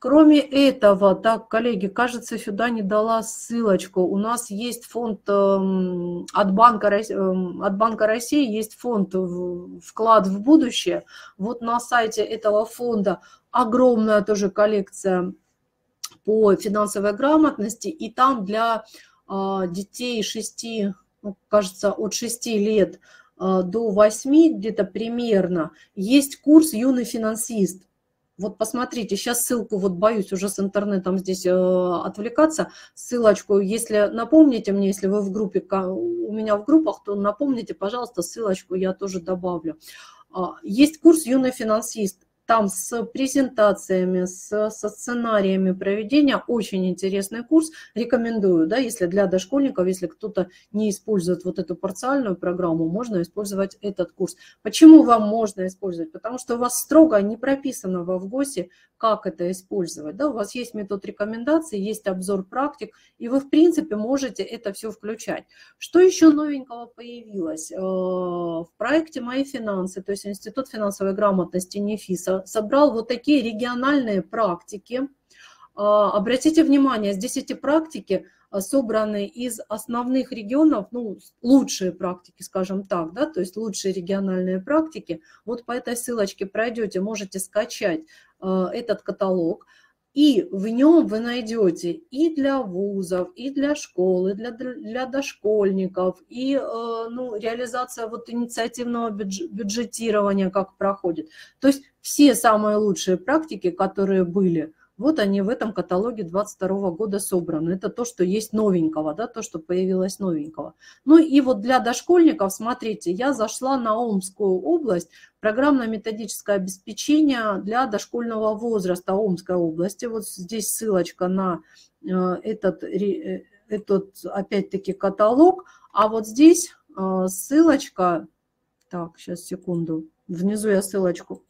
Кроме этого, так, коллеги, кажется, сюда не дала ссылочку. У нас есть фонд эм, от Банка, эм, от Банка России, есть фонд «Вклад в будущее». Вот на сайте этого фонда огромная тоже коллекция по финансовой грамотности, и там для а, детей 6, ну, кажется, от 6 лет а, до 8 где-то примерно есть курс «Юный финансист». Вот посмотрите, сейчас ссылку, вот боюсь уже с интернетом здесь э, отвлекаться, ссылочку, если напомните мне, если вы в группе, у меня в группах, то напомните, пожалуйста, ссылочку я тоже добавлю. А, есть курс «Юный финансист». Там с презентациями, с, со сценариями проведения. Очень интересный курс. Рекомендую, да, если для дошкольников, если кто-то не использует вот эту парциальную программу, можно использовать этот курс. Почему вам можно использовать? Потому что у вас строго не прописано во ВГОСе, как это использовать. Да? У вас есть метод рекомендаций, есть обзор практик, и вы, в принципе, можете это все включать. Что еще новенького появилось? Э, в проекте «Мои финансы», то есть Институт финансовой грамотности Собрал вот такие региональные практики. Э, обратите внимание, здесь эти практики э, собраны из основных регионов, ну, лучшие практики, скажем так, да, то есть лучшие региональные практики. Вот по этой ссылочке пройдете, можете скачать этот каталог. И в нем вы найдете и для вузов, и для школы, для, для дошкольников, и э, ну, реализация вот инициативного бюджетирования, как проходит. То есть все самые лучшие практики, которые были – вот они в этом каталоге 22 года собраны. Это то, что есть новенького, да, то, что появилось новенького. Ну и вот для дошкольников, смотрите, я зашла на Омскую область, программно-методическое обеспечение для дошкольного возраста Омской области. Вот здесь ссылочка на э, этот, э, этот опять-таки каталог. А вот здесь э, ссылочка, так, сейчас секунду, внизу я ссылочку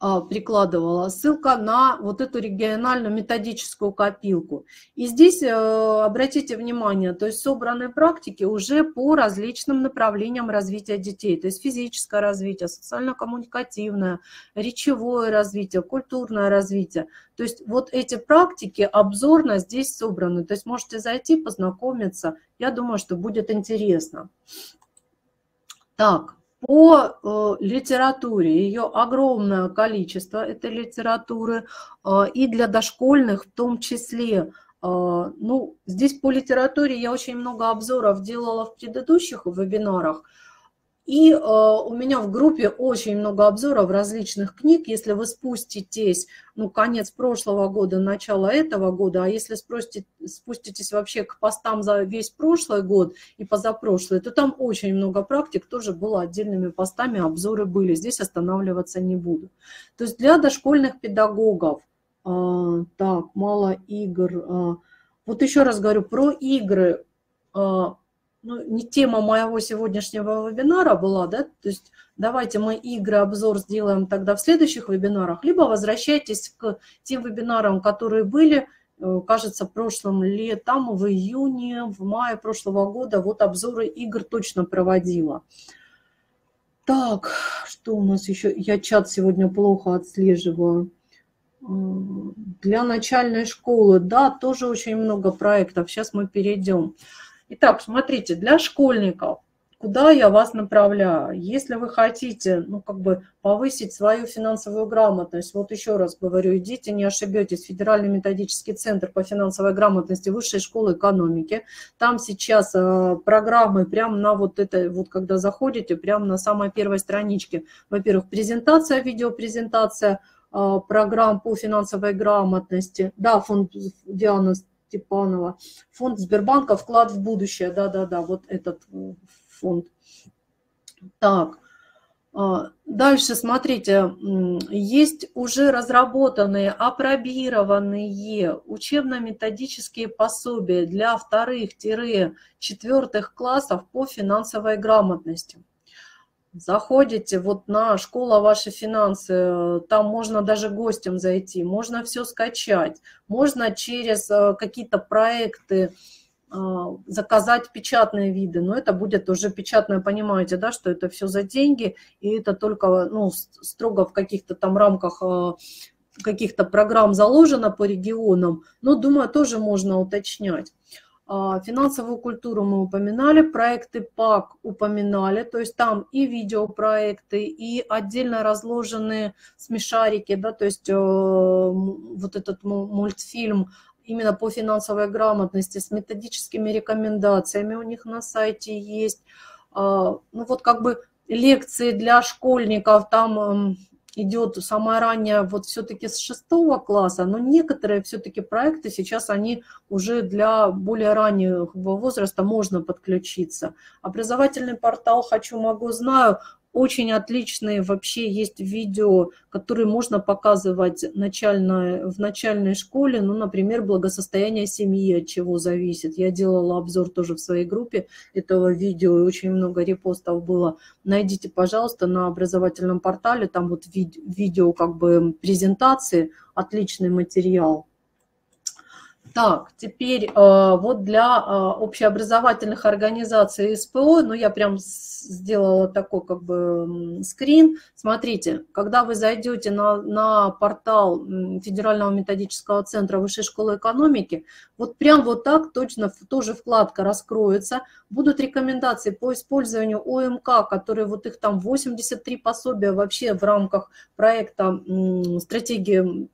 прикладывала, ссылка на вот эту региональную методическую копилку. И здесь э, обратите внимание, то есть собраны практики уже по различным направлениям развития детей, то есть физическое развитие, социально-коммуникативное, речевое развитие, культурное развитие. То есть вот эти практики обзорно здесь собраны, то есть можете зайти, познакомиться, я думаю, что будет интересно. Так, по э, литературе, ее огромное количество этой литературы, э, и для дошкольных в том числе. Э, ну, здесь по литературе я очень много обзоров делала в предыдущих вебинарах, и э, у меня в группе очень много обзоров различных книг. Если вы спуститесь, ну, конец прошлого года, начало этого года, а если спросите, спуститесь вообще к постам за весь прошлый год и позапрошлый, то там очень много практик, тоже было отдельными постами, обзоры были. Здесь останавливаться не буду. То есть для дошкольных педагогов, э, так, мало игр. Э, вот еще раз говорю, про игры э, ну, не тема моего сегодняшнего вебинара была, да, то есть давайте мы игры, обзор сделаем тогда в следующих вебинарах, либо возвращайтесь к тем вебинарам, которые были, э, кажется, прошлым летом, в июне, в мае прошлого года, вот обзоры игр точно проводила. Так, что у нас еще? Я чат сегодня плохо отслеживаю. Э, для начальной школы, да, тоже очень много проектов. Сейчас мы перейдем. Итак, смотрите, для школьников, куда я вас направляю? Если вы хотите, ну, как бы повысить свою финансовую грамотность, вот еще раз говорю, идите, не ошибетесь, Федеральный методический центр по финансовой грамотности Высшей школы экономики. Там сейчас э, программы прямо на вот это, вот когда заходите, прямо на самой первой страничке. Во-первых, презентация, видеопрезентация, э, программ по финансовой грамотности. Да, фонд Диана Степанова. Фонд Сбербанка «Вклад в будущее». Да-да-да, вот этот э, фонд. Так, а, дальше смотрите, есть уже разработанные, апробированные учебно-методические пособия для вторых-четвертых классов по финансовой грамотности. Заходите вот на «Школа ваши финансы», там можно даже гостем зайти, можно все скачать, можно через э, какие-то проекты э, заказать печатные виды, но это будет уже печатное, понимаете, да, что это все за деньги, и это только ну, строго в каких-то там рамках э, каких-то программ заложено по регионам, но, думаю, тоже можно уточнять. А, финансовую культуру мы упоминали, проекты ПАК упоминали, то есть там и видеопроекты, и отдельно разложенные смешарики, да, то есть э, вот этот мультфильм именно по финансовой грамотности с методическими рекомендациями у них на сайте есть. А, ну вот как бы лекции для школьников, там эм, идет самая ранняя вот все-таки с шестого класса, но некоторые все-таки проекты сейчас они уже для более раннего возраста можно подключиться. Образовательный портал «Хочу, могу, знаю» очень отличные вообще есть видео, которые можно показывать начально, в начальной школе. Ну, например, благосостояние семьи, от чего зависит. Я делала обзор тоже в своей группе этого видео, и очень много репостов было. Найдите, пожалуйста, на образовательном портале, там вот видео как бы презентации, отличный материал. Так, теперь э, вот для э, общеобразовательных организаций СПО, ну я прям сделала такой как бы скрин. Смотрите, когда вы зайдете на, на портал Федерального методического центра Высшей школы экономики, вот прям вот так точно тоже вкладка раскроется. Будут рекомендации по использованию ОМК, которые вот их там 83 пособия вообще в рамках проекта стратегии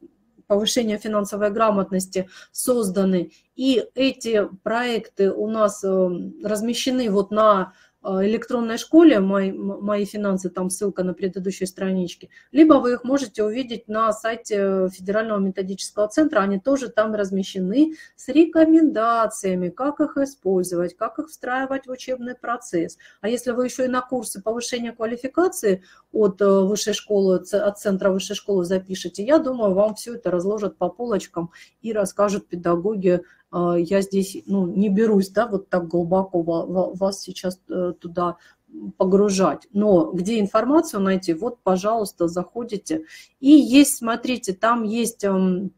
повышения финансовой грамотности созданы. И эти проекты у нас э, размещены вот на электронной школе «Мои, «Мои финансы», там ссылка на предыдущей страничке, либо вы их можете увидеть на сайте Федерального методического центра, они тоже там размещены с рекомендациями, как их использовать, как их встраивать в учебный процесс. А если вы еще и на курсы повышения квалификации от э, высшей школы, от центра высшей школы запишете, я думаю, вам все это разложат по полочкам и расскажут педагоги, я здесь ну, не берусь да, вот так глубоко вас сейчас э, туда погружать. Но где информацию найти, вот, пожалуйста, заходите. И есть, смотрите, там есть, эм,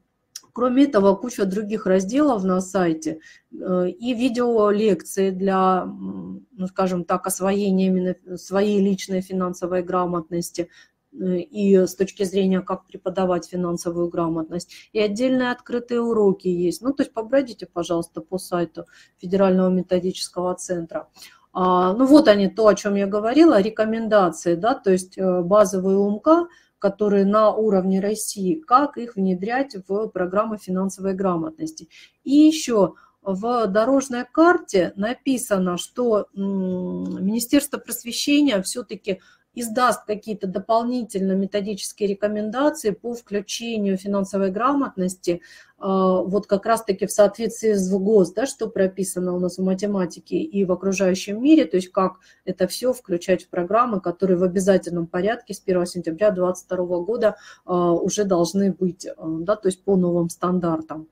кроме этого, куча других разделов на сайте э, и видеолекции для, ну, скажем так, освоения именно своей личной финансовой грамотности, и с точки зрения, как преподавать финансовую грамотность. И отдельные открытые уроки есть. Ну, то есть побродите, пожалуйста, по сайту Федерального методического центра. А, ну, вот они, то, о чем я говорила, рекомендации, да, то есть э, базовые УМК, которые на уровне России, как их внедрять в программы финансовой грамотности. И еще в дорожной карте написано, что Министерство просвещения все-таки издаст какие-то дополнительные методические рекомендации по включению финансовой грамотности, а, вот как раз-таки в соответствии с ВГОС, да, что прописано у нас в математике и в окружающем мире, то есть как это все включать в программы, которые в обязательном порядке с 1 сентября 2022 года а, уже должны быть, а, да, то есть по новым стандартам.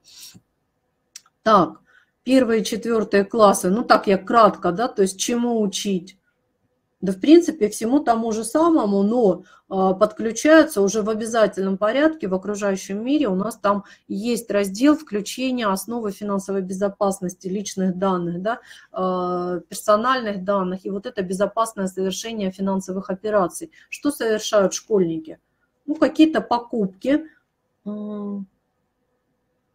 Так, первые четвертые классы, ну так я кратко, да, то есть чему учить? Да, в принципе, всему тому же самому, но а, подключаются уже в обязательном порядке в окружающем мире. У нас там есть раздел включения основы финансовой безопасности личных данных, да, а, персональных данных. И вот это безопасное совершение финансовых операций. Что совершают школьники? Ну, какие-то покупки,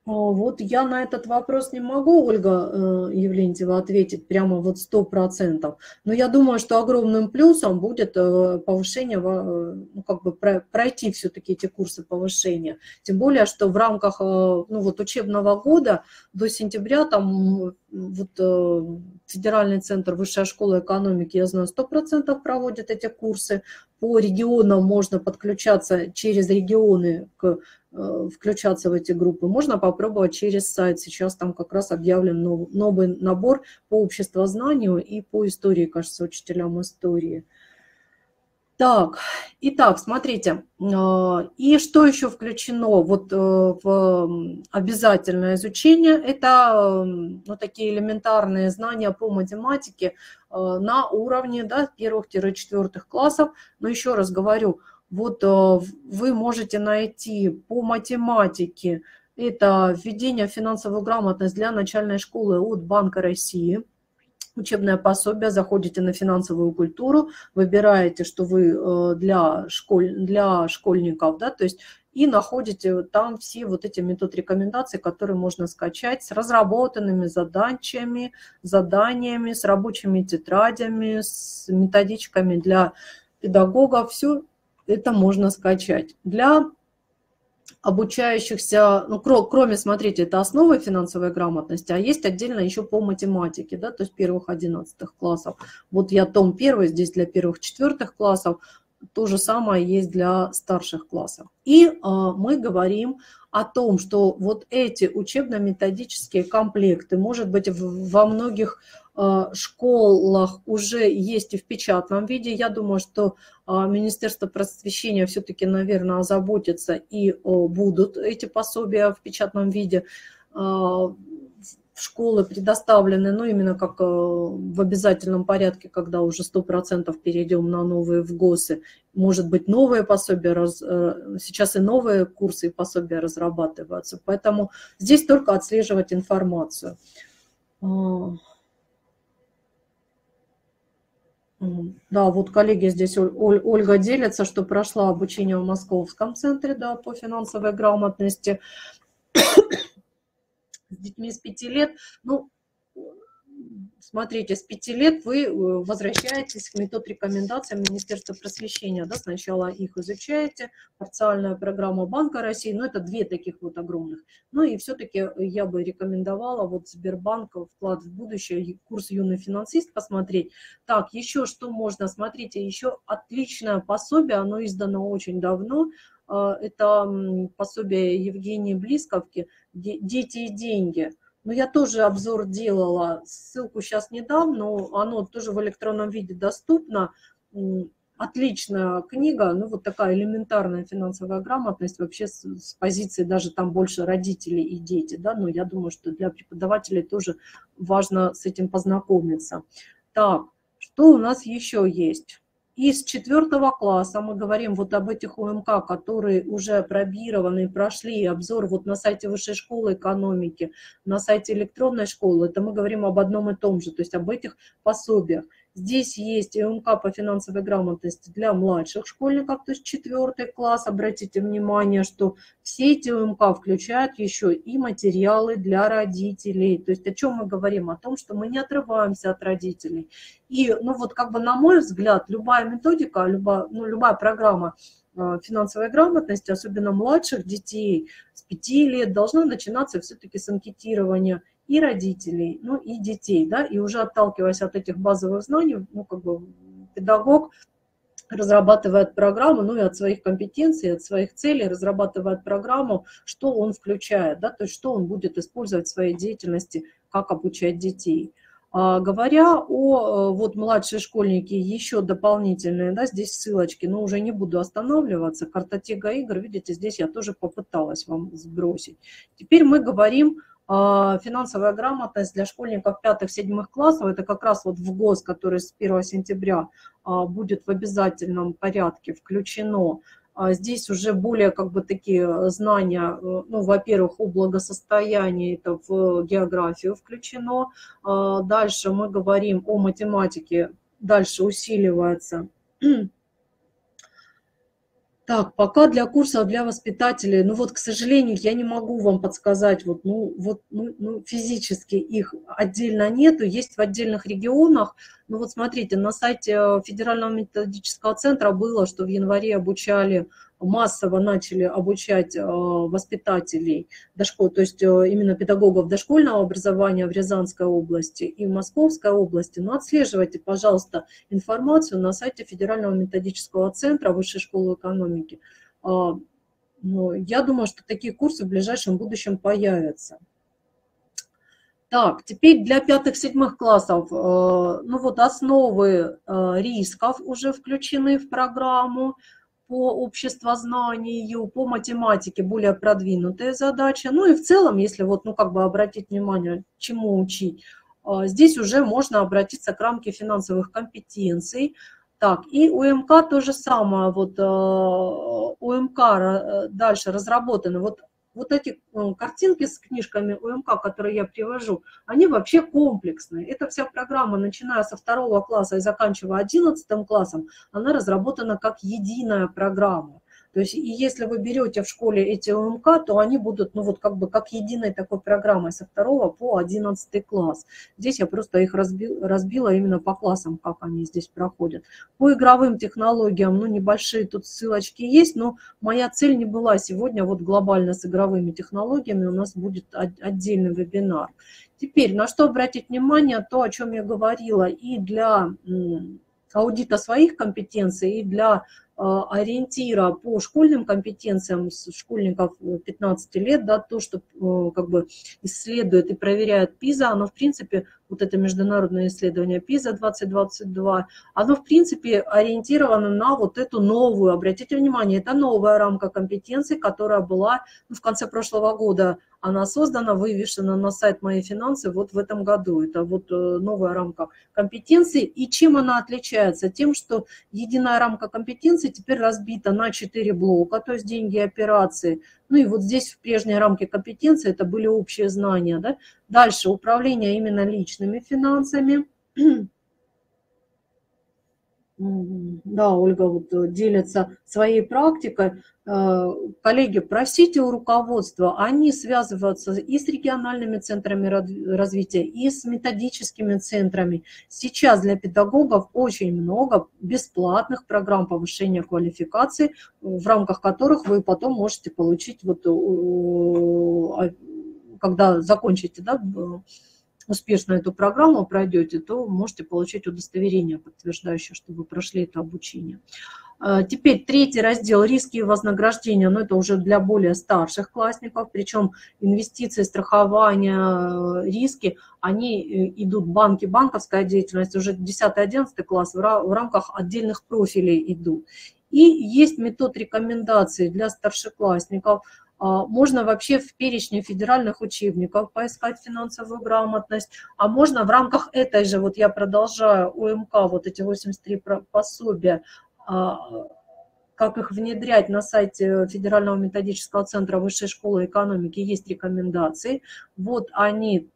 вот я на этот вопрос не могу, Ольга э, Евлентьева, ответить прямо вот сто процентов. Но я думаю, что огромным плюсом будет э, повышение, э, ну, как бы пройти все-таки эти курсы повышения. Тем более, что в рамках ну, вот учебного года до сентября там вот Федеральный центр Высшая школа экономики, я знаю, сто процентов проводит эти курсы. По регионам можно подключаться через регионы к включаться в эти группы, можно попробовать через сайт. Сейчас там как раз объявлен новый набор по обществознанию и по истории, кажется, учителям истории. Так, итак, смотрите, э, и что еще включено вот э, в обязательное изучение, это ну, такие элементарные знания по математике на уровне да, первых-четвертых классов, но еще раз говорю, вот э, вы можете найти по математике, это введение в финансовую грамотность для начальной школы от Банка России. Учебное пособие, заходите на финансовую культуру, выбираете, что вы э, для, школь, для школьников, да, то есть и находите там все вот эти метод рекомендаций, которые можно скачать с разработанными задачами, заданиями, с рабочими тетрадями, с методичками для педагогов. Все это можно скачать. Для обучающихся, ну, кроме, смотрите, это основы финансовой грамотности, а есть отдельно еще по математике, да, то есть первых 11 классов. Вот я том первый здесь для первых четвертых классов. То же самое есть для старших классов. И э, мы говорим о том, что вот эти учебно-методические комплекты, может быть, во многих э, школах уже есть и в печатном виде. Я думаю, что э, Министерство просвещения все-таки, наверное, озаботится и будут эти пособия в печатном виде школы предоставлены, ну, именно как э, в обязательном порядке, когда уже 100% перейдем на новые в ГОСы. Может быть, новые пособия, раз, э, сейчас и новые курсы и пособия разрабатываются. Поэтому здесь только отслеживать информацию. А. Да, вот коллеги здесь, Ольга делится, что прошла обучение в Московском центре да, по финансовой грамотности с детьми с 5 лет, ну, смотрите, с 5 лет вы э, возвращаетесь к метод рекомендациям Министерства просвещения, да, сначала их изучаете, парциальная программа Банка России, ну, это две таких вот огромных, ну, и все-таки я бы рекомендовала вот Сбербанк вклад в будущее, курс юный финансист посмотреть. Так, еще что можно, смотрите, еще отличное пособие, оно издано очень давно, это пособие Евгении Близковки «Дети и деньги». Но я тоже обзор делала, ссылку сейчас не дам, но оно тоже в электронном виде доступно. Отличная книга, ну вот такая элементарная финансовая грамотность, вообще с, с позиции даже там больше родителей и дети, да, но я думаю, что для преподавателей тоже важно с этим познакомиться. Так, что у нас еще есть? Из четвертого класса мы говорим вот об этих ОМК, которые уже пробированы, прошли обзор вот на сайте Высшей школы экономики, на сайте электронной школы. Это мы говорим об одном и том же, то есть об этих пособиях. Здесь есть МК по финансовой грамотности для младших школьников, то есть четвертый класс. Обратите внимание, что все эти МК включают еще и материалы для родителей. То есть о чем мы говорим? О том, что мы не отрываемся от родителей. И, ну вот как бы на мой взгляд, любая методика, любая, ну, любая программа э, финансовой грамотности, особенно младших детей с 5 лет, должна начинаться все-таки с анкетирования и родителей, ну и детей, да, и уже отталкиваясь от этих базовых знаний, ну как бы педагог разрабатывает программу, ну и от своих компетенций, от своих целей разрабатывает программу, что он включает, да, то есть что он будет использовать в своей деятельности, как обучать детей. А, говоря о вот младшие школьники, еще дополнительные, да, здесь ссылочки, но уже не буду останавливаться, картотека игр, видите, здесь я тоже попыталась вам сбросить. Теперь мы говорим финансовая грамотность для школьников 5-7 классов, это как раз вот в ГОС, который с 1 сентября а, будет в обязательном порядке включено. А, здесь уже более как бы такие знания, э, ну, во-первых, о благосостоянии, это в географию включено. Дальше мы говорим о математике, дальше усиливается так, пока для курсов для воспитателей, ну вот, к сожалению, я не могу вам подсказать, вот, ну, вот, ну, ну, физически их отдельно нету, есть в отдельных регионах, ну вот смотрите, на сайте э, Федерального методического центра было, что в январе обучали массово начали обучать э, воспитателей дошкол, то есть э, именно педагогов дошкольного образования в Рязанской области и Московской области. Но отслеживайте, пожалуйста, информацию на сайте Федерального методического центра Высшей школы экономики. А, ну, я думаю, что такие курсы в ближайшем будущем появятся. Так, теперь для пятых-седьмых классов, э, ну вот основы рисков уже включены в программу по обществознанию, по математике более продвинутая задача. Ну и в целом, если вот, ну как бы обратить внимание, чему учить, а, здесь уже можно обратиться к рамке финансовых компетенций. Так, и у МК то же самое, вот а, у МК э, дальше разработаны вот вот эти э, картинки с книжками УМК, которые я привожу, они вообще комплексные. Эта вся программа, начиная со второго класса и заканчивая одиннадцатым классом, она разработана как единая программа. То есть, и если вы берете в школе эти ОМК, то они будут, ну вот как бы как единой такой программой со второго по одиннадцатый класс. Здесь я просто их разбил, разбила именно по классам, как они здесь проходят. По игровым технологиям, ну небольшие тут ссылочки есть, но моя цель не была сегодня вот глобально с игровыми технологиями, у нас будет отдельный вебинар. Теперь, на что обратить внимание, то, о чем я говорила, и для аудита своих компетенций, и для ориентира по школьным компетенциям школьников 15 лет, да, то, что как бы исследует и проверяет ПИЗа, оно, в принципе, вот это международное исследование ПИЗа 2022, оно, в принципе, ориентировано на вот эту новую, обратите внимание, это новая рамка компетенций, которая была ну, в конце прошлого года она создана, вывешена на сайт «Мои финансы» вот в этом году. Это вот э, новая рамка компетенций. И чем она отличается? Тем, что единая рамка компетенций теперь разбита на четыре блока, то есть деньги и операции. Ну и вот здесь в прежней рамке компетенции это были общие знания. Да? Дальше управление именно личными финансами – да, Ольга вот э, делится своей практикой. Э, коллеги, просите у руководства, они связываются и с региональными центрами развития, и с методическими центрами. Сейчас для педагогов очень много бесплатных программ повышения квалификации, в рамках которых вы потом можете получить, вот, а, когда закончите да, успешно эту программу пройдете, то можете получить удостоверение, подтверждающее, что вы прошли это обучение. А, теперь третий раздел – риски и вознаграждения, но это уже для более старших классников, причем инвестиции, страхование, риски, они э, идут банки, банковская деятельность, уже 10-11 класс в рамках отдельных профилей идут. И есть метод рекомендаций для старшеклассников – можно вообще в перечне федеральных учебников поискать финансовую грамотность, а можно в рамках этой же, вот я продолжаю, УМК, вот эти 83 пособия, а, как их внедрять на сайте Федерального методического центра Высшей школы экономики, есть рекомендации. Вот они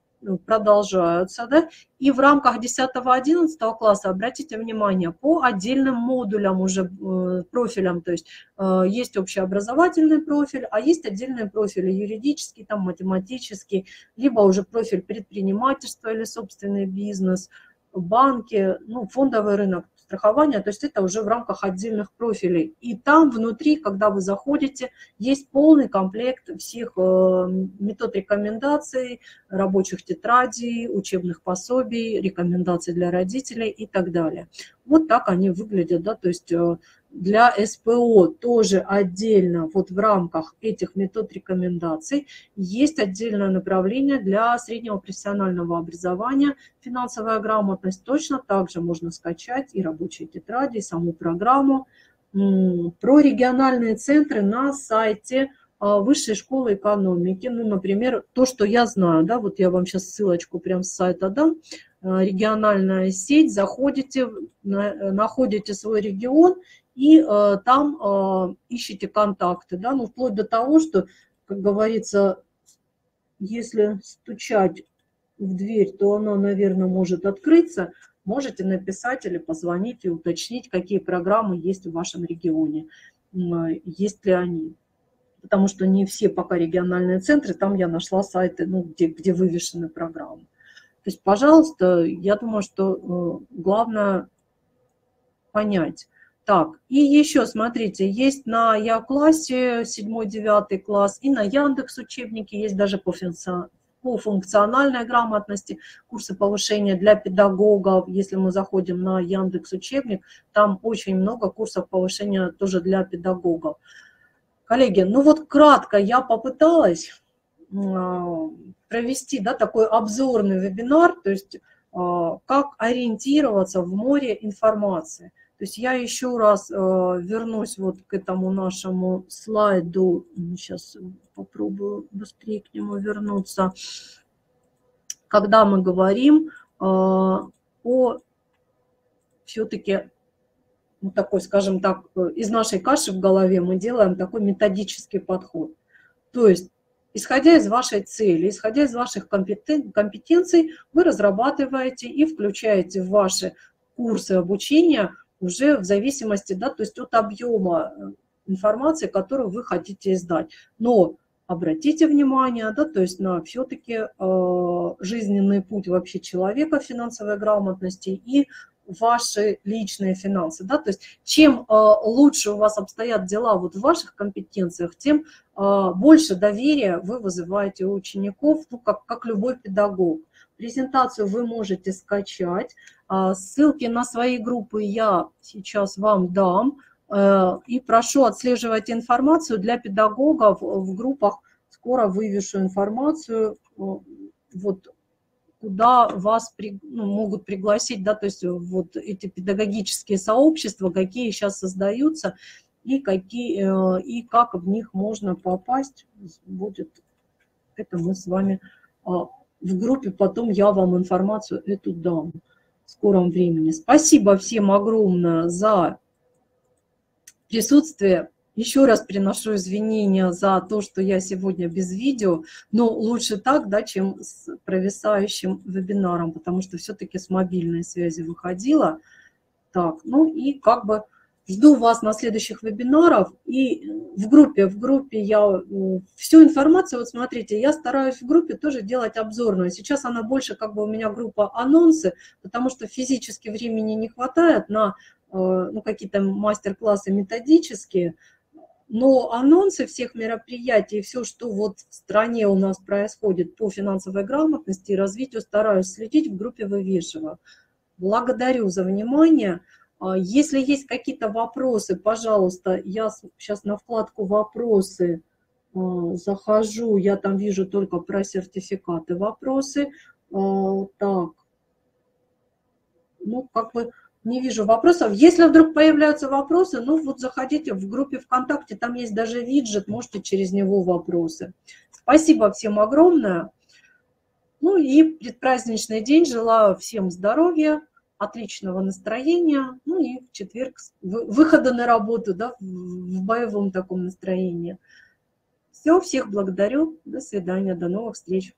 продолжаются, да, и в рамках 10-11 класса, обратите внимание, по отдельным модулям уже, э, профилям, то есть э, есть общеобразовательный профиль, а есть отдельные профили, юридический, там, математический, либо уже профиль предпринимательства или собственный бизнес, банки, ну, фондовый рынок, страхования, то есть это уже в рамках отдельных профилей. И там внутри, когда вы заходите, есть полный комплект всех э, метод рекомендаций, рабочих тетрадей, учебных пособий, рекомендаций для родителей и так далее. Вот так они выглядят, да, то есть э, для СПО тоже отдельно, вот в рамках этих метод рекомендаций, есть отдельное направление для среднего профессионального образования, финансовая грамотность. Точно так же можно скачать и рабочие тетради, и саму программу. Про региональные центры на сайте а, Высшей школы экономики. Ну, например, то, что я знаю, да, вот я вам сейчас ссылочку прям с сайта дам, а, региональная сеть, заходите, находите свой регион и э, там э, ищите контакты, да, ну, вплоть до того, что, как говорится, если стучать в дверь, то она, наверное, может открыться, можете написать или позвонить и уточнить, какие программы есть в вашем регионе, есть ли они. Потому что не все пока региональные центры, там я нашла сайты, ну, где, где вывешены программы. То есть, пожалуйста, я думаю, что э, главное понять, так, и еще, смотрите, есть на Я-классе 7-9 класс, и на Яндекс учебнике есть даже по, по функциональной грамотности курсы повышения для педагогов. Если мы заходим на Яндекс учебник, там очень много курсов повышения тоже для педагогов. Коллеги, ну вот кратко я попыталась а, провести да, такой обзорный вебинар, то есть а, как ориентироваться в море информации – то есть я еще раз э, вернусь вот к этому нашему слайду. Сейчас попробую быстрее к нему вернуться. Когда мы говорим э, о все-таки ну, такой, скажем так, из нашей каши в голове мы делаем такой методический подход. То есть, исходя из вашей цели, исходя из ваших компетенций, вы разрабатываете и включаете в ваши курсы обучения уже в зависимости, да, то есть от объема э, информации, которую вы хотите издать. Но обратите внимание, да, то есть на все-таки э, жизненный путь вообще человека финансовой грамотности и ваши личные финансы, да, то есть чем э, лучше у вас обстоят дела вот в ваших компетенциях, тем э, больше доверия вы вызываете у учеников, ну, как, как любой педагог. Презентацию вы можете скачать. А, ссылки на свои группы я сейчас вам дам. И прошу отслеживать информацию для педагогов в группах. Скоро вывешу информацию, вот куда вас при, ну, могут пригласить, да, то есть вот эти педагогические сообщества, какие сейчас создаются, и, какие, и как в них можно попасть, будет, это мы с вами в группе, потом я вам информацию эту дам в скором времени. Спасибо всем огромное за присутствие. Еще раз приношу извинения за то, что я сегодня без видео, но лучше так, да, чем с провисающим вебинаром, потому что все-таки с мобильной связи выходила. Так, ну и как бы Жду вас на следующих вебинарах. И в группе, в группе я всю информацию, вот смотрите, я стараюсь в группе тоже делать обзорную. Сейчас она больше как бы у меня группа анонсы, потому что физически времени не хватает на э, ну, какие-то мастер-классы методические. Но анонсы всех мероприятий, все, что вот в стране у нас происходит по финансовой грамотности и развитию, стараюсь следить в группе вывешиваю. Благодарю за внимание. А, если есть какие-то вопросы, пожалуйста, я сейчас на вкладку «Вопросы» а, захожу, я там вижу только про сертификаты вопросы. А, так, ну, как бы не вижу вопросов. Если вдруг появляются вопросы, ну, вот заходите в группе ВКонтакте, там есть даже виджет, можете через него вопросы. Спасибо всем огромное. Ну и предпраздничный день. Желаю всем здоровья, отличного настроения, ну и в четверг выхода на работу, да, в боевом таком настроении. Все, всех благодарю, до свидания, до новых встреч.